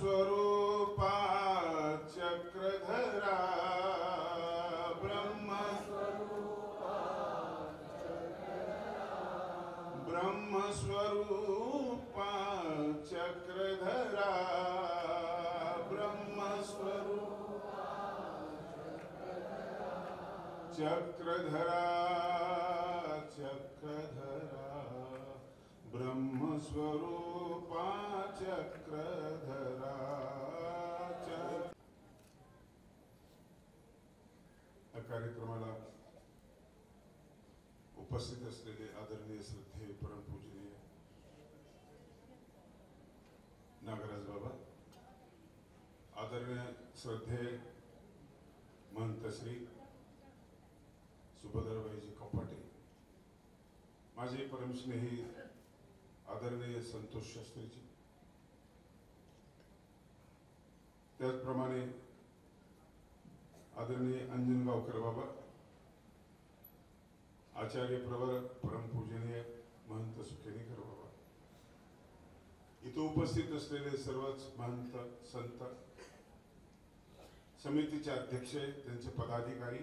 स्वरूपा चक्रधरा ब्रह्म ब्रह्मस्वरूपा चक्रधरा ब्रह्मस्वरूप चक्रधरा चक्रधरा ब्रह्मस्वरूपा चक्रधरा चक्र या कार्यक्रमाला उपस्थित असलेले आदरणीय श्रद्धेय परमपूजनीय नागराज बाबा श्रद्धे श्रद्धेय महंत श्री सुभद्राबाईजी कपाटे. माझे परमस्नेही आदरणीय संतोष शास्त्रीजी. त्याचप्रमाणे आदरणीय अंजनगावकर बाबा आचार्य प्रवर परमपूजनीय महंत सुखेनीकर बाबा. इथं उपस्थित असलेले सर्वच महंत संत समितीचे अध्यक्ष त्यांचे पदाधिकारी.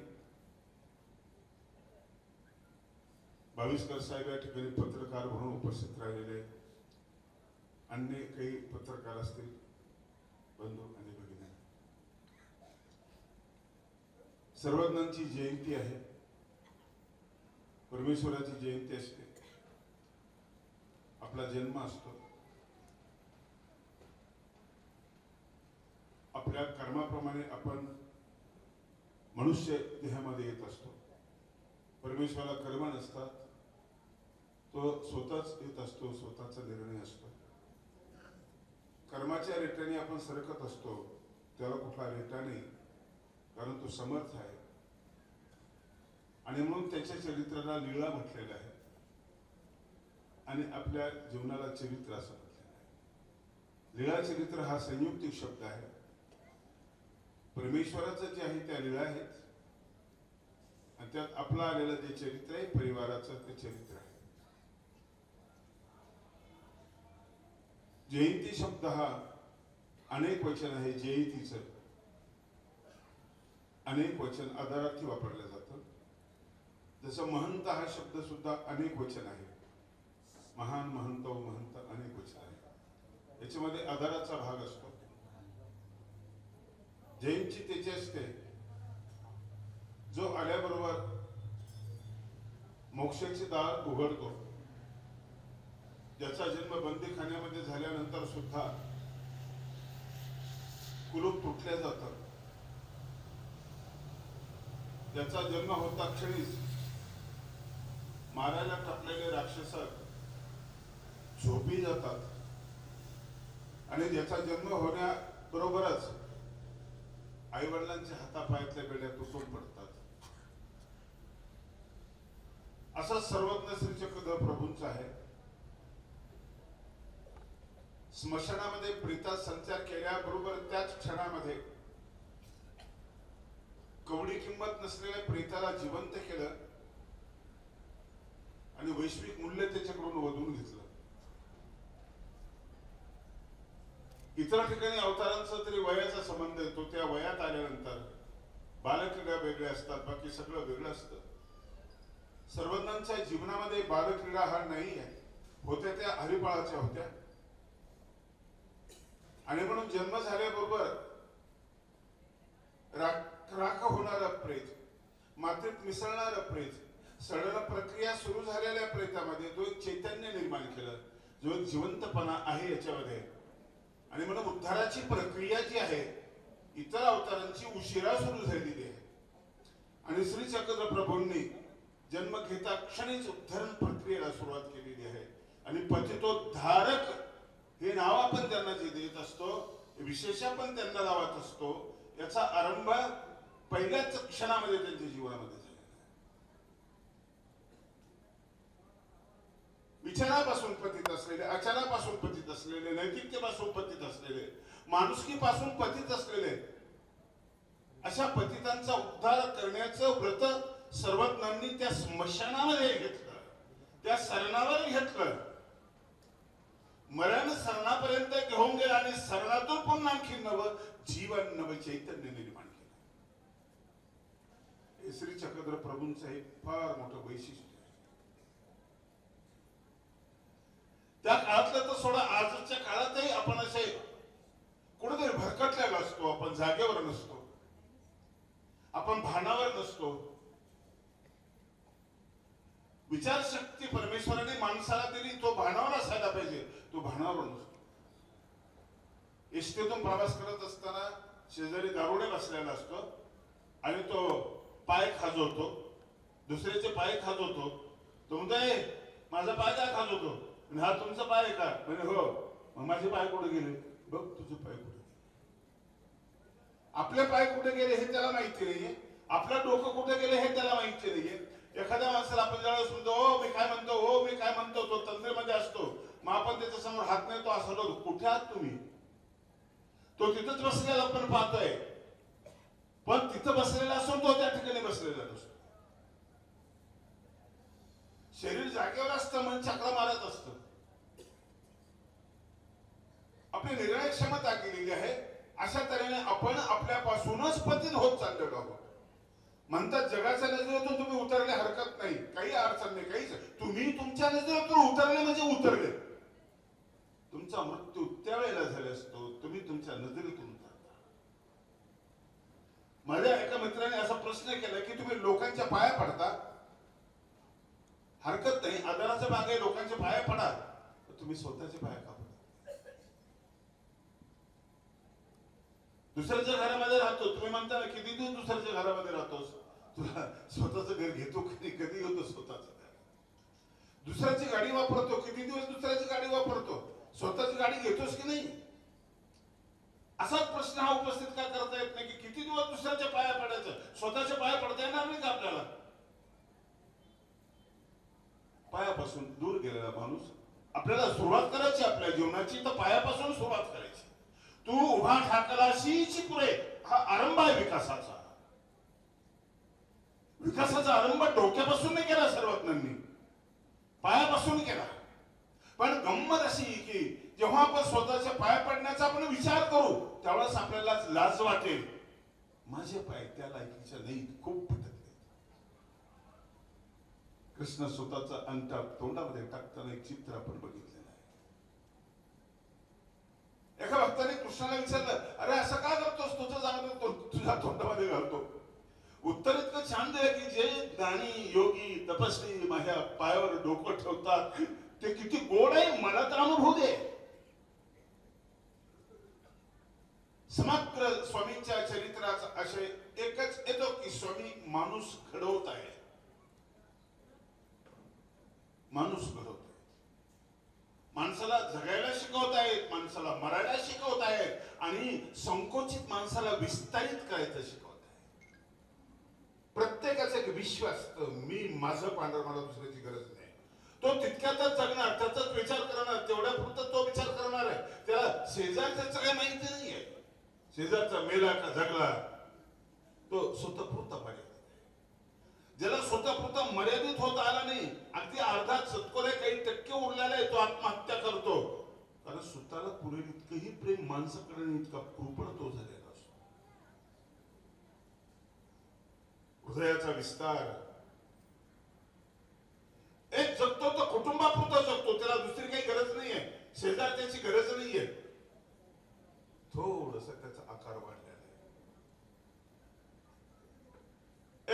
भाविस्कर साहेब या ठिकाणी पत्रकार म्हणून उपस्थित राहिलेले अन्य काही पत्रकार असतील बंधू आणि भगिनी. सर्वज्ञांची जयंती आहे. परमेश्वराची जयंती असते. आपला जन्म असतो. आपल्या कर्माप्रमाणे आपण मनुष्य देहामध्ये येत असतो. परमेश्वराला कर्म नसतात. तो स्वतःच येत असतो स्वतःचा निर्णय असतो. कर्माच्या रेट्याने आपण सरकत असतो त्याला कुठला रेटा नाही कारण तो समर्थ आहे. आणि म्हणून त्याच्या चरित्राला लीळा म्हटलेला आहे. आणि आपल्या जीवनाला चरित्र असं म्हटलेलं आहे. लीळा चरित्र हा संयुक्तिक शब्द आहे. परमेश्वराचं जे आहे त्या लीळा आहेत. आणि त्यात आपलं आलेलं जे चरित्र आहे परिवाराचं ते चरित्र आहे. जयंती शब्द हा अनेक वचन आहे जयंतीच. अनेक वचन आधारार्थी वापरलं जातं. जसं महंत हा शब्द सुद्धा अनेक वचन आहे. महान महंत व महंत अनेक वचन आहे. याच्यामध्ये आधाराचा भाग असतो. जैनची त्याची असते. जो आल्याबरोबर मोक्षाचे दार उघडतो. ज्याचा जन्म बंदीखान्यामध्ये झाल्यानंतर सुद्धा कुलूप तुटल्या जातात त्याचा जन्म होता क्षणीच मारायला टाकलेले राक्षस झोपी जातात. आणि ज्याचा जन्म होण्याबरोबरच आई वडिलांच्या हातापायातल्या बेड्या तुटून पडतात. असा सर्वज्ञ श्रीचक्र प्रभूंचा आहे. स्मशानामध्ये प्रीता संचार केल्याबरोबर त्याच क्षणामध्ये कवडी किंमत नसलेल्या प्रीताला जिवंत केलं आणि वैश्विक मूल्य त्याच्याकडून वधून घेतलं. इतर ठिकाणी अवतारांचा तरी वयाचा संबंध येतो त्या वयात आल्यानंतर बालक्रीडा वेगळ्या असतात बाकी सगळं वेगळं असतं. सर्वांच्या जीवनामध्ये बालक्रीडा हा नाही आहे. होत्या त्या हरिपाळाच्या होत्या. आणि म्हणून जन्म झाल्याबरोबर राख राख होणारा प्रेत मातीत मिसळणारा प्रेत सडन प्रक्रिया सुरू झालेल्या प्रेतामध्ये जो एक चैतन्य निर्माण केलं. जो एक जिवंतपणा आहे याच्यामध्ये. आणि म्हणून उद्धाराची प्रक्रिया जी आहे इतर अवतारांची उशिरा सुरू झालेली आहे. आणि श्री चक्र प्रभूंनी जन्म घेता क्षणीच उद्धरण प्रक्रियेला सुरुवात केलेली आहे. आणि पतितोद्धारक हे नाव आपण त्यांना जे देत असतो विशेष आपण त्यांना लावत असतो याचा आरंभ पहिल्याच क्षणामध्ये त्यांच्या जीवनामध्ये झालेला आहे विचारापासून पतित असलेले आचारापासून पतित असलेले नैतिकतेपासून पतित असलेले माणुसकीपासून पतित असलेले अशा पतितांचा उद्धार करण्याचं व्रत सर्वज्ञांनी त्या स्मशानामध्ये घेतलं. त्या सरणावर घेतलं. मरण सरणापर्यंत घेऊन गेला आणि सरणातून पुन्हा आणखी नव जीवन नव चैतन्य निर्माण केलं. श्री चक्रधर प्रभूंचं हे फार मोठं वैशिष्ट्य त्या काळातलं तर सोडा आजच्या काळातही आपण असे कुठेतरी भरकटलेला असतो आपण जागेवर नसतो. आपण भानावर नसतो. विचारशक्ती परमेश्वराने माणसाला दिली तो भानावर असायला पाहिजे. तो भानावर नसतो. एसटीतून प्रवास करत असताना शेजारी दारुडे बसलेला असतो आणि तो पाय खाजवतो. दुसऱ्याचे पाय खाजवतो. तो म्हणतो माझा पाय काय खाजवतो? म्हणजे हा तुमचा पाय आहे का? म्हणजे हो. मग माझे पाय कुठे गेले? बघ तुझे पाय कुठे आपले पाय कुठे गेले हे त्याला माहिती नाहीये. आपलं डोकं कुठे गेले हे त्याला माहिती नाहीये. एखाद्या माणसाला आपण ज्यावेळेस म्हणतो हो मी काय म्हणतो हो मी काय म्हणतो तो तंद्रेमध्ये असतो. मग आपण त्याच्यासमोर हात नाही तो असं कुठे आहात तुम्ही? तो तिथंच बसलेला आपण पाहतोय. पण तिथं बसलेला असून तो त्या ठिकाणी बसलेला नसतो. शरीर जागेवर असतं मन चक्र मारत असतं. आपली निर्णय क्षमता केलेली आहे. अशा तऱ्हेने आपण आपल्यापासूनच पतित होत चाललेलो आहोत. म्हणतात जगाच्या नजरेतून तुम्ही उतरले हरकत नाही. काही अडचण नाही काहीच तुम्ही तुमच्या नजरेतून उतरले म्हणजे उतरले. तुमचा मृत्यू त्यावेळेला झाला असतो. तुम्ही तुमच्या नजरेतून उतरता. माझ्या एका मित्राने असा प्रश्न केला की तुम्ही लोकांच्या पाया पडता? हरकत नाही. आदराचा भाग आहे लोकांच्या पाया पडा तर तुम्ही स्वतःचे पाया का दुसऱ्याच्या घरामध्ये राहतो तुम्ही म्हणता ना किती दिवस दुसऱ्याच्या घरामध्ये राहतोस तुला स्वतःचं घर घेतो कधी कधी होतो स्वतःच घर? दुसऱ्याची गाडी वापरतो किती दिवस दुसऱ्याची गाडी वापरतो? स्वतःची गाडी घेतोस की नाही? असाच प्रश्न हा उपस्थित का करता येत नाही की किती दिवस दुसऱ्याच्या पाया पडायचं? स्वतःच्या पाया पडता येणार नाही का आपल्याला. पायापासून दूर गेलेला माणूस आपल्याला सुरुवात करायची आपल्या जीवनाची तर पायापासून सुरुवात करायची. तू उभा ठाकलाशी पुरे हा आरंभ आहे विकासाचा. विकासाचा आरंभ डोक्यापासून नाही केला सर्वज्ञांनी पायापासून केला. पण गंमत अशी की जेव्हा आपण स्वतःच्या पाया पडण्याचा आपण विचार करू त्यावेळेस आपल्याला लाज वाटेल. माझे पाय त्या लायकीच्या नाहीत. खूप कृष्ण स्वतःचा अंतर तोंडामध्ये टाकताना एक चित्र आपण बघितलेलं आहे. एका भक्ताने कृष्णाला विचारलं अरे असं का करतोस? तुझं चांगलं तो तुझ्या तोंडामध्ये घालतो. उत्तर इतकं छान दिलं की जे ज्ञानी योगी तपस्वी माझ्या पायावर डोकं ठेवतात ते किती गोड आहे मला तर अनुभव दे समग्र स्वामींच्या चरित्राचा आशय एकच येतो की स्वामी माणूस घडवत आहे. माणूस घडवत माणसाला जगायला शिकवत आहेत माणसाला मरायला शिकवत आहेत आणि संकोचित माणसाला विस्तारित करायचं शिकवत आहे प्रत्येकाचं एक विश्व मी माझं पांढर मला दुसऱ्याची गरज नाही. तो तितक्यातच जगणार त्याचाच विचार करणार तेवढ्या पुरता तो विचार करणार आहे. त्याला शेजारच्याच काही माहिती नाहीये शेजारचा मेला का जगला तो स्वतःपुरता मर्यादित ज्याला स्वतःपुरता मर्यादित होता आला नाही अगदी अर्धा सत्कोरे काही टक्के उरलेला आहे तो आत्महत्या करतो कारण स्वतःला पुरेल इतकंही प्रेम माणसाकडे इतका कृपण तो झालेला असतो. हृदयाचा विस्तार. एक जगतो तो कुटुंबापुरता जगतो त्याला दुसरी काही गरज नाहीये. शेजार त्याची गरज नाहीये. थोडस त्याचा आकार वाढलेला आहे.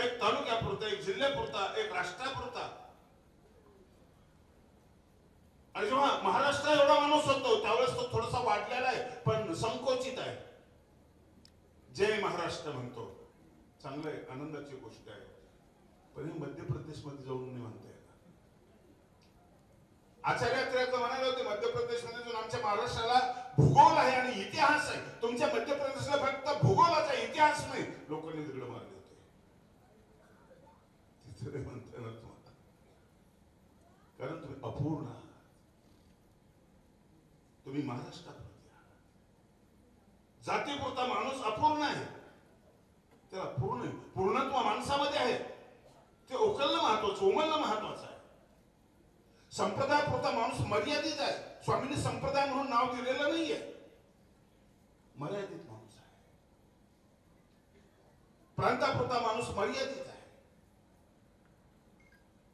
एक तालुक्यापुरता एक जिल्ह्यापुरता एक राष्ट्रापुरता आणि जेव्हा महाराष्ट्र एवढा माणूस होतो त्यावेळेस तो थोडासा वाढलेला आहे पण संकोचित आहे. जय महाराष्ट्र म्हणतो. चांगलं आहे आनंदाची गोष्ट आहे. पण हे मध्य प्रदेशमध्ये जाऊन नाही म्हणता येणार. आचार्य त्र्याचं म्हणाले होते मध्य प्रदेशमध्ये जो आमच्या महाराष्ट्राला भूगोल आहे आणि इतिहास आहे. तुमच्या मध्य प्रदेशला फक्त भूगोलाचा इतिहास नाही. लोकांनी तिकडे मारले होते. तिथे म्हणता येणार तुम्हाला. कारण तुम्ही अपूर्ण आहात. तुम्ही महाराष्ट्रात जातीपुरता माणूस अपूर्ण आहे. त्याला पूर्ण पूर्णत्व माणसामध्ये आहे. ते उकलणं महत्वाचं उमलणं महत्वाचं आहे. संप्रदायापुरता माणूस माणूस मर्यादित आहे. स्वामींनी संप्रदाय म्हणून नाव दिलेलं नाहीये. मर्यादित माणूस आहे. प्रांतापुरता माणूस मर्यादित आहे.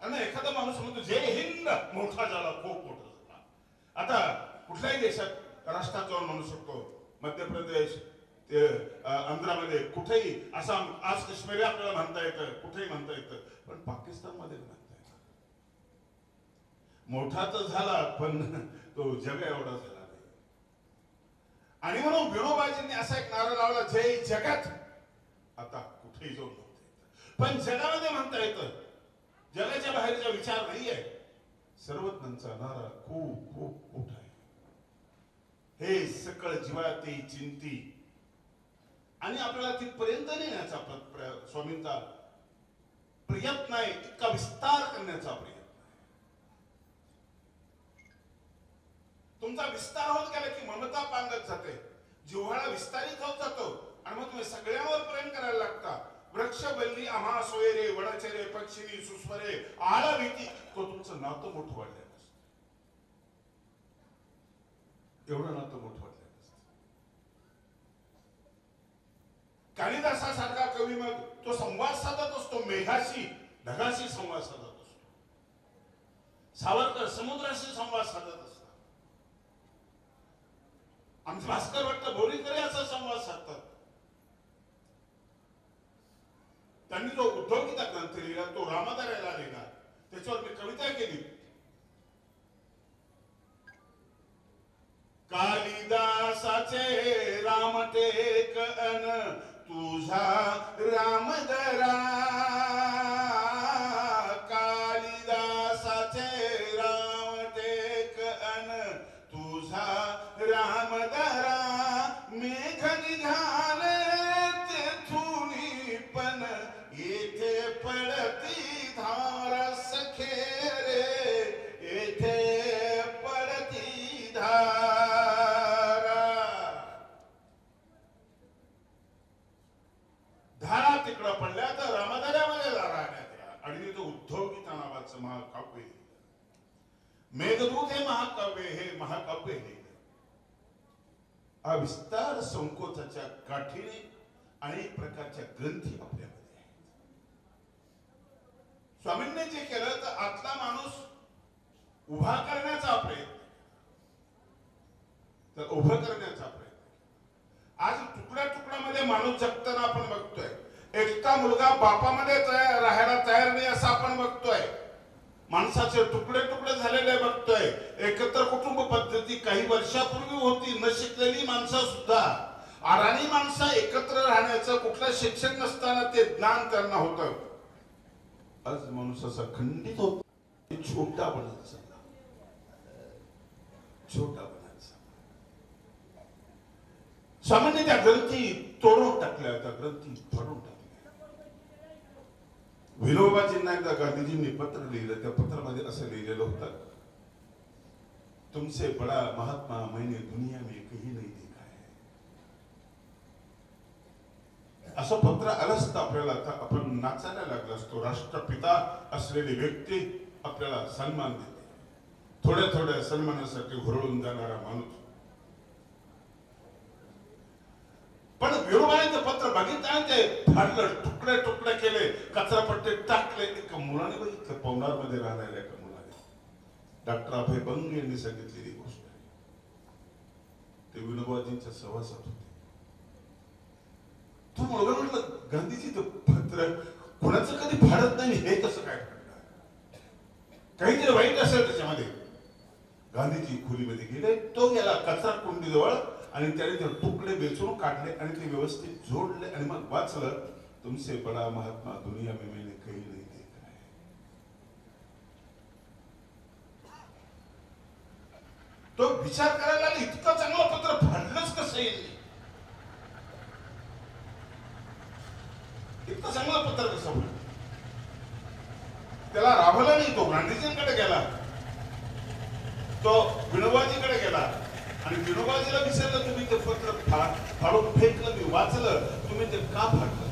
आणि एखादा माणूस म्हणतो जय हिंद! मोठा झाला खूप मोठा झाला. आता कुठल्याही देशात राष्ट्रात जाऊन म्हणू शकतो. मध्य प्रदेश ते आंध्रामध्ये कुठेही आसाम आज काश्मीर आपल्याला म्हणता येतं कुठेही म्हणता येतं. पण पाकिस्तानमध्ये म्हणता येतं. मोठा तर झाला पण तो जग एवढा झाला नाही. आणि म्हणून विनोबाजींनी असा एक नारा लावला जय जगात. आता कुठेही जाऊन म्हणता येतं. पण जगामध्ये म्हणता येतं जगाच्या बाहेरचा विचार नाही आहे सर्वज्ञांचा नारा खूप खूप हे सकळ जीवाते चिंती. आणि आपल्याला तिथपर्यंत नेण्याचा स्वामींचा प्रयत्न आहे इतका विस्तार करण्याचा प्रयत्न तुमचा विस्तार होत गेला की ममता पांगत जाते. जिव्हाळा विस्तारित होत जातो आणि मग तुम्ही सगळ्यांवर प्रेम करायला लागता. वृक्ष बल्ली आम्हा सोयरे वडाचेरे पक्षिणी सुस्वरे आळा भीती. तो तुमचं नातं मोठं वाढलं. असतं एवढं नातं मोठं वाटलं कालिदासासारखा कवी मग तो संवाद साधत असतो मेघाशी ढगाशी संवाद साधत असतो. सावरकर समुद्राशी संवाद साधत असतात. आमचे भास्कर वाटतं बोरीकरे असा संवाद साधतात. त्यांनी जो उद्योगिता ग्रंथ लिहिला तो रामदाराला लिहिला. त्याच्यावर मी कविता केली. कालिदासाचे रामटेक अन तुझा रामदरा हा विस्तार संकोचाच्या गाठीने अनेक प्रकारच्या ग्रंथी आपल्यामध्ये आहेत. स्वामींनी जे केलं तर आतला माणूस उभा करण्याचा प्रयत्न तर उभं करण्याचा प्रयत्न आज तुकड्या तुकड्यामध्ये माणूस जगताना आपण बघतोय. एकटा मुलगा बापामध्ये तयार राहायला तयार नाही असं आपण बघतोय. माणसाचे तुकडे तुकडे झालेले बघतोय. एकत्र कुटुंब पद्धती काही वर्षापूर्वी होती. न शिकलेली माणसं सुद्धा. अडाणी माणसं एकत्र राहण्याचं कुठलं शिक्षण नसताना ते ज्ञान त्यांना होतं. आज माणूस असा खंडित होत. छोटा बनत चालला. छोटा बनत सामान्य त्या ग्रंथी तोडून टाकल्या त्या ग्रंथी फाडून टाकल्या. विनोबाजींना एकदा गांधीजींनी पत्र लिहिलं त्या पत्रामध्ये असं लिहिलेलं होतं तुमसे बडा महात्मा महिने दुनिया में कहीं नहीं देखा है. असं पत्र आलं असतं आपल्याला. आता आपण नाचायला लागलो असतो. राष्ट्रपिता असलेली व्यक्ती आपल्याला सन्मान देते. थोड्या थोड्या सन्मानासाठी हुरळून जाणारा माणूस. पण विरोबाने पत्र बघितलं ते फाडलं तुकडे तुकडे केले कचरापट्टे टाकले. एका मुलाने बघितलं पवनारमध्ये राहणाऱ्या एका मुलाने. डॉक्टर अभय बंग यांनी सांगितलेली गोष्ट आहे. ते विनोबाजींच्या सभासद होते. तो मुलगा म्हटलं गांधीजी तर पत्र कोणाचं कधी फाडत नाही हे कसं काय फाडणार? काहीतरी वाईट असेल त्याच्यामध्ये. गांधीजी खोलीमध्ये गेले तो गेला कचरा कुंडीजवळ आणि त्याने ते तुकडे वेचून काढले आणि ते व्यवस्थित जोडले आणि मग वाचलं तुमसे बडा महात्मा दुनिया में मैंने कहीं नहीं देखा है. तो विचार करायला इतकं चांगलं पत्र फाडलंच कसं येईल? इतकं चांगलं पत्र कसं होईल? त्याला राबवला नाही तो गांधीजींकडे गेला. तो विनोबाजीकडे गेला. आणि विनोबाजीला विसरलं तुम्ही ते पत्र फाडून फेकलं मी वाचलं तुम्ही ते का फाडलं?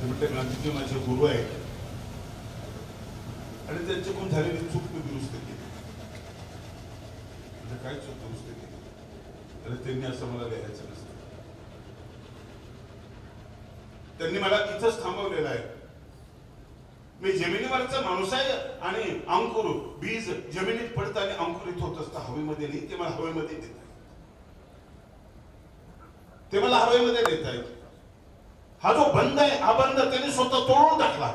ते म्हटले गांधीजी माझे गुरु आहेत. आणि त्यांच्याकडून झालेली चूक मी दुरुस्त केली. म्हणजे काय चूक दुरुस्त केली तर त्यांनी असं मला लिहायचं नसतं. त्यांनी मला इथंच थांबवलेलं आहे. मी जमिनीवरचा माणूस आहे आणि अंकुर बीज जमिनीत पडतं आणि अंकुरित होत असतं. हवेमध्ये नाही ते मला हवेमध्ये देत ते मला हवेमध्ये देत आहेत. हा जो बंद आहे हा बंद त्यांनी स्वतः तोडून टाकला.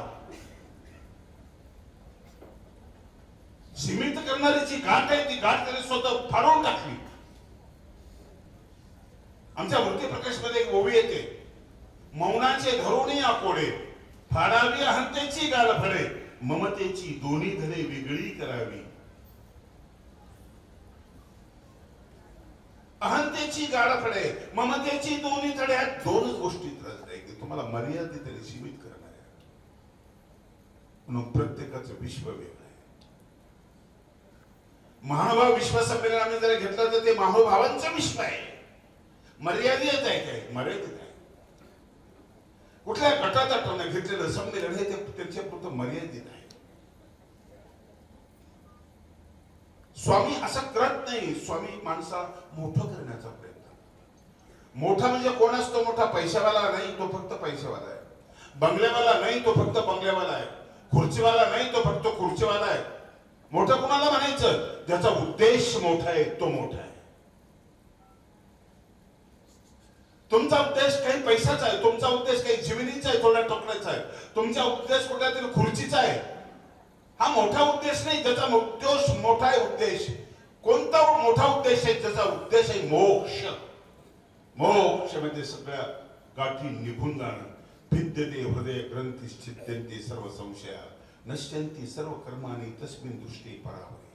सीमित करणारी जी गाठ आहे ती गाठ त्याने स्वतः फाडून टाकली. आमच्या मूर्ती मध्ये एक ओवी येते. मौनाचे घरूनही आकोडे फाडावी अहंतेची गालफडे ममतेची दोन्ही धडे वेगळी करावी. अहंतेची गाळफडे ममतेची दोन्ही धडे ह्या दोनच गोष्टी रचल्या की तुम्हाला मर्यादित आणि सीमित करणार म्हणून प्रत्येकाचं विश्व वेगळं आहे. महाभाव विश्व संमेलन आम्ही जर घेतलं तर ते महाभावांचं विश्व आहे. मर्यादित आहे काय मर्यादित आहे कुठल्या गटातटानं घेतलेलं संमेलन हे ते त्यांच्या पुरतं मर्यादित आहे. स्वामी असं करत नाही स्वामी माणसा मोठं करण्याचा प्रयत्न. मोठा म्हणजे कोण असतो? मोठा पैशावाला नाही तो फक्त पैशावाला आहे. बंगल्यावाला नाही तो फक्त बंगल्यावाला आहे. खुर्चीवाला नाही तो फक्त खुर्चीवाला आहे. मोठं कोणाला म्हणायचं? ज्याचा उद्देश मोठा आहे तो मोठा आहे. तुमचा उद्देश काही पैशाचा आहे तुमचा उद्देश काही जमिनीचा आहे थोड्या टोकण्याचा आहे. तुमचा उद्देश कुठल्या तरी खुर्चीचा आहे. हा मोठा उद्देश नाही ज्याचा उद्देश मोठा आहे उद्देश. कोणता मोठा उद्देश आहे ज्याचा उद्देश आहे मोक्ष? मोक्ष म्हणजे सगळ्या गाठी निघून जाणं. भिद्यते हृदय ग्रंथी छिद्यंते सर्व संशया. नश्यंती सर्व कर्माने तस्मिन दृष्टी परावरी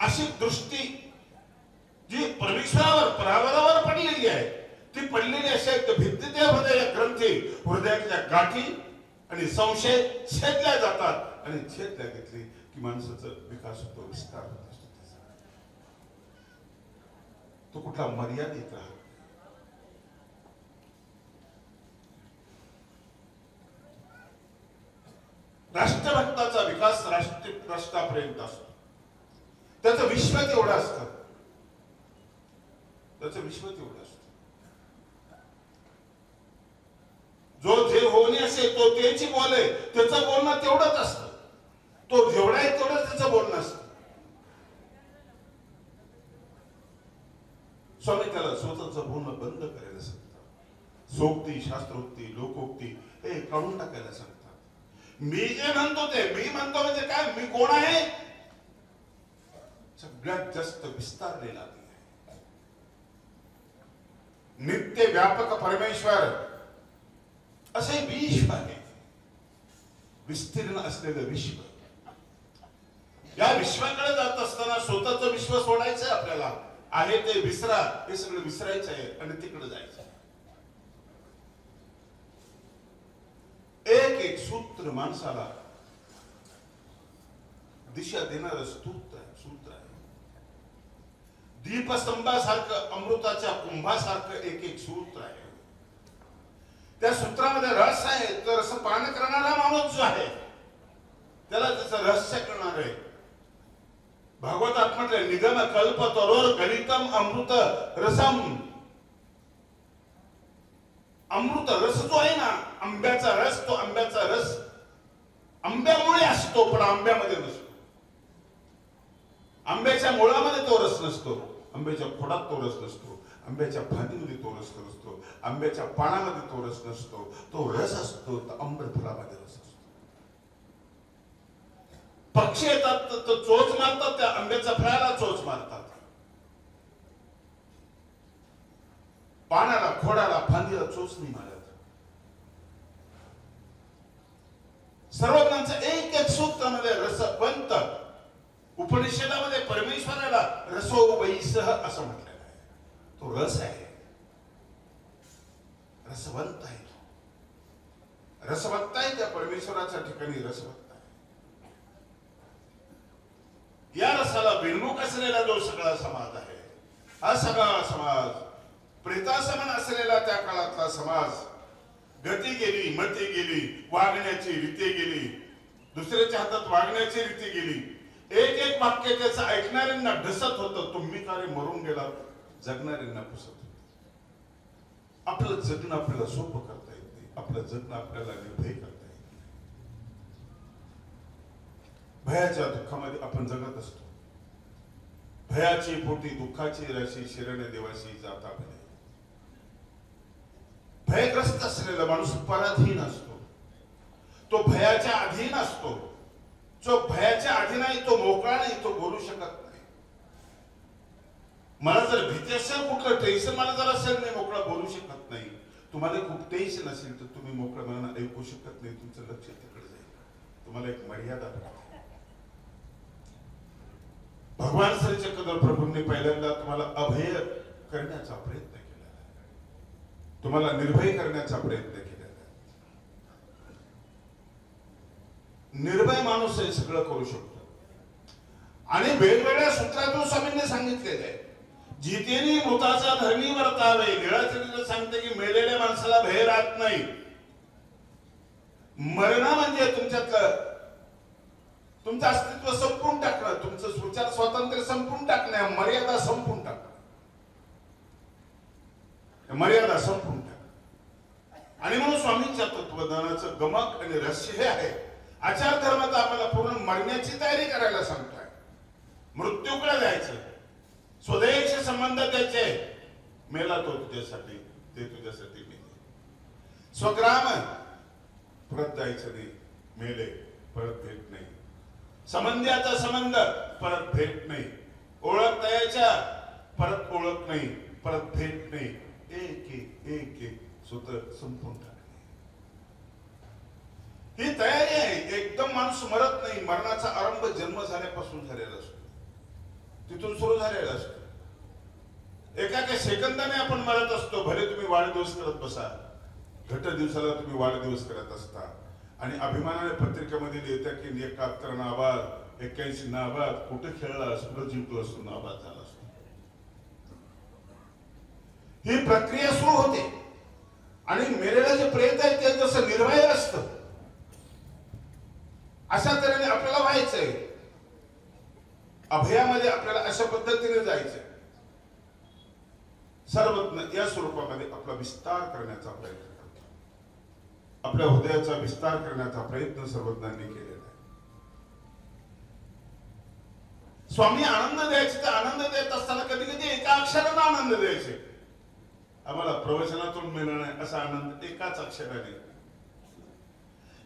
अशी दृष्टी जी परमेश्वरावर परावरावर पडलेली आहे ती पडलेली अशी आहे भित्तीते हृदय ग्रंथी हृदयातल्या गाठी आणि संशय छेदल्या जातात आणि छेदल्या घेतली की माणसाचा विकास होतो विस्तार होतो. तो कुठला मर्यादित राहत राष्ट्रभक्ताचा विकास राष्ट्र राष्ट्रापर्यंत असतो. त्याचं विश्व तेवढं असतं. रिश्वत विश्व तेवढं जो जे होणे असेल तो त्याची बोले त्याचं बोलणं तेवढंच असतं. तो जेवढा आहे तेवढंच त्याचं बोलणं असतं. स्वामी त्याला स्वतःच बोलणं बंद करायला सांगतात. सोक्ती शास्त्रोक्ती लोकोक्ती हे काढून टाकायला सांगतात. मी जे म्हणतो ते मी म्हणतो म्हणजे काय? मी कोण आहे? सगळ्यात जास्त विस्तारलेला मी नित्य व्यापक परमेश्वर. असे विश्व आहे. विस्तीर्ण असलेलं विश्व. या विश्वाकडे जात असताना स्वतःच विश्व सोडायचं आहे आपल्याला. आहे ते विसरा हे सगळं विसरायचं आहे आणि तिकडे जायचं एक एक सूत्र माणसाला दिशा देणार सूत्र आहे सूत्र आहे. दीपस्तंभासारखं अमृताच्या कुंभासारखं एक एक सूत्र आहे. त्या सूत्रामध्ये रस आहे तर रस पान करणारा माणूस जो आहे त्याला त्याचं रहस्य करणार आहे. भागवतात म्हटलं निगम कल्प तरोर गणितम अमृत रसम. अमृत रस जो आहे ना आंब्याचा रस तो आंब्याचा रस आंब्यामुळे असतो पण आंब्यामध्ये नसतो. आंब्याच्या मुळामध्ये तो रस नसतो. आंब्याच्या खोडात तो रस नसतो. आंब्याच्या फांदीमध्ये तो रस नसतो. आंब्याच्या पानामध्ये तो रस नसतो. तो रस असतो तर आंबरफळामध्ये रस असतो. पक्षी येतात तर चोच मारतात त्या आंब्याच्या फळाला चोच मारतात. पानाला खोडाला फांदीला चोच नाही मारत. सर्वज्ञांचं एक एक सूत्रामध्ये म्हणजे रसवंत. उपनिषदामध्ये परमेश्वराला रसो वैसह असं म्हटलेलं आहे. तो रस आहे. रसवंत आहे तो. रसवंत आहे त्या परमेश्वराच्या ठिकाणी रसवंत आहे. या रसाला विनमुख असलेला जो सगळा समाज आहे हा सगळा समाज प्रेतासमन असलेला त्या काळातला समाज गती गेली मती गेली वागण्याची रीती गेली दुसऱ्याच्या हातात वागण्याची रीती गेली एक एक वाक्य त्याचं ऐकणाऱ्यांना ढसत होतं. तुम्ही कारे मरून गेला जगणाऱ्यांना पुसत आपलं जगणं आपल्याला सोपं करता येत नाही. आपलं जगणं आपल्याला निर्भय करता येत नाही. भयाच्या दुःखामध्ये आपण जगत असतो. भयाची पोटी दुःखाची राशी शिरणे देवाशी जाता म्हणे भयग्रस्त असलेला माणूस पराधीन असतो. तो भयाच्या अधीन असतो. जो भयाच्या आधी नाही तो मोकळा नाही तो बोलू शकत नाही. मला जर भीती असेल कुठलं टेन्शन मला जर असेल नाही मोकळा बोलू शकत नाही. तुम्हाला खूप टेन्शन असेल तर तुम्ही मोकळ्या मनानं ऐकू शकत नाही तुमचं लक्ष तिकडे जाईल. तुम्हाला एक मर्यादा भगवान श्री चक्रधर प्रभूंनी पहिल्यांदा तुम्हाला अभय करण्याचा प्रयत्न केला. तुम्हाला निर्भय करण्याचा प्रयत्न केला आहे. निर्भय माणूस हे सगळं करू शकतो. आणि वेगवेगळ्या सूत्रातून स्वामींनी सांगितलेलं आहे. जितेने मृताचा धर्मी वर्तावे निळाचरित्र सांगते की मेलेल्या माणसाला भय राहत नाही. मरण म्हणजे तुमच्यातलं तुमचं अस्तित्व संपून टाकणं तुमचं सुचार स्वातंत्र्य संपून टाकणं मर्यादा संपून टाकणं. मर्यादा संपून टाकणं. आणि म्हणून स्वामींच्या तत्वज्ञानाचं गमक आणि रहस्य हे आहे. आचार धर्माचा आम्हाला पूर्ण मरण्याची तयारी करायला सांगतोय. मृत्यूकडे जायचं. स्वदेश संबंध त्याचे. मेला तो तुझ्यासाठी ते तुझ्यासाठी मेले. स्वग्राम परत जायचं नाही. मेले परत भेट नाही. संबंधाचा संबंध परत भेट नाही. ओळख द्यायच्या परत ओळख नाही. परत भेट नाही. एक एक एक एक स्वतः संपून ही तयारी आहे. एकदम माणूस मरत नाही. मरणाचा आरंभ जन्म झाल्यापासून झालेला असतो. तिथून सुरू झालेला असतो. एका सेकंदाने आपण मरत असतो. भले तुम्ही वाढदिवस करत बसा. घट दिवसाला तुम्ही वाढदिवस करत असता. आणि अभिमानाने पत्रिकेमध्ये लिहिता की एकाहत्तर नाबाद एक्क्याऐंशी नाबाद कुठे खेळला असतो जिंकलो असतो नाबाद झाला असतो. ही प्रक्रिया सुरू होते. आणि मेलेला जे प्रेत आहे ते जसं निर्भय असतं अशा तऱ्हेने आपल्याला व्हायचंय. अभयामध्ये आपल्याला अशा पद्धतीने जायचंय. सर्वज्ञ या स्वरूपामध्ये आपला विस्तार करण्याचा प्रयत्न करतो. आपल्या हृदयाचा विस्तार करण्याचा प्रयत्न सर्वज्ञांनी केलेला आहे. स्वामी आनंद द्यायचे तर आनंद देत असताना कधी कधी एका अक्षरानं आनंद द्यायचे. आम्हाला प्रवचनातून मिळणार असा आनंद एकाच अक्षराने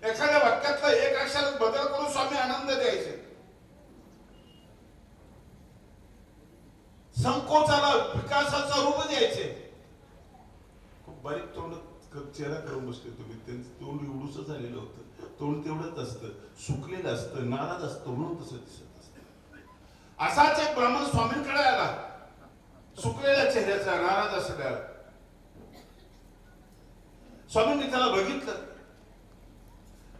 एखाद्या वाक्यातला एक अक्षर बदल करून स्वामी आनंद द्यायचे. संकोचाला विकासाचं रूप द्यायचे. खूप बारीक तोंड चेहरा करून बसले तुम्ही. त्यांचं तोंड एवढूच झालेलं होतं. तोंड तेवढंच असतं. सुकलेलं असतं नाराज असतं म्हणून तसं दिसत असत. असाच एक ब्राह्मण स्वामींकडे आला. सुकलेल्या चेहऱ्याचा नाराज असल्या स्वामींनी त्याला बघितलं.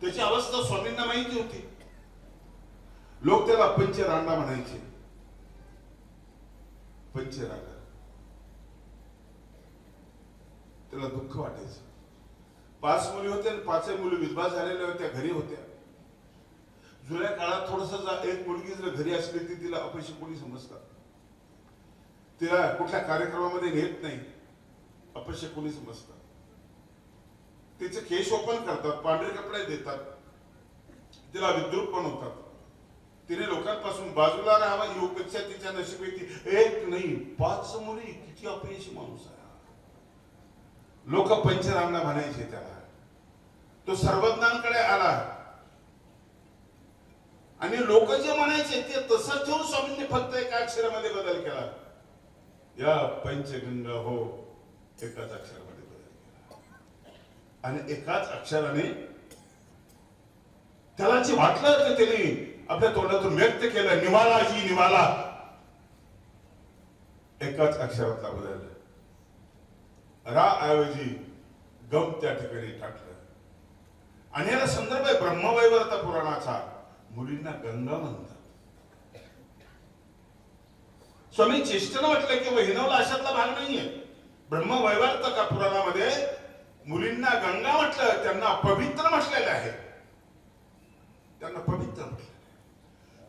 त्याची अवस्था स्वामींना माहिती होती. लोक त्याला पंचरांडा म्हणायचे. पंचरांडा. त्याला दुःख वाटायचं. पाच मुली होत्या आणि पाचही मुली विधवा झालेल्या होत्या घरी होत्या. जुन्या काळात थोडस एक मुलगी जर घरी असली ती तिला अपयशी कोणी समजतात तिला कुठल्या कार्यक्रमामध्ये घेत नाही. अपयशी कोणी समजतात तिचे केश ओपन करतात पांढरे कपडे देतात. तिला विद्रुप पण होतात. तिने लोकांपासून बाजूला राहावा ही अपेक्षा तिच्या नशिबी एक नाही पाच मुली किती अपयशी माणूस आहे लोक पंचरामला म्हणायचे त्याला. तो सर्वज्ञांकडे आला. आणि लोक जे म्हणायचे ते तसं ठेवून स्वामींनी फक्त एका अक्षरामध्ये बदल केला. या पंचगंगा हो एकाच अक्षर आणि एकाच अक्षराने त्याला जे वाटलं ते त्यांनी आपल्या तोंडातून व्यक्त केलं निवाला ही निवाला. एकाच अक्षरातला बदल रा ऐवजी गम त्या ठिकाणी टाकलं. आणि याला संदर्भ आहे ब्रह्मवैवर्त पुराणाचा. मुलींना गंगा म्हणतात. स्वामी चेष्टेनं म्हटलं की हिनवला अशातला भाग नाहीये. ब्रह्मवैवर्त का पुराणामध्ये मुलींना गंगा म्हटलं त्यांना पवित्र म्हटलेलं आहे. त्यांना पवित्र म्हटलं.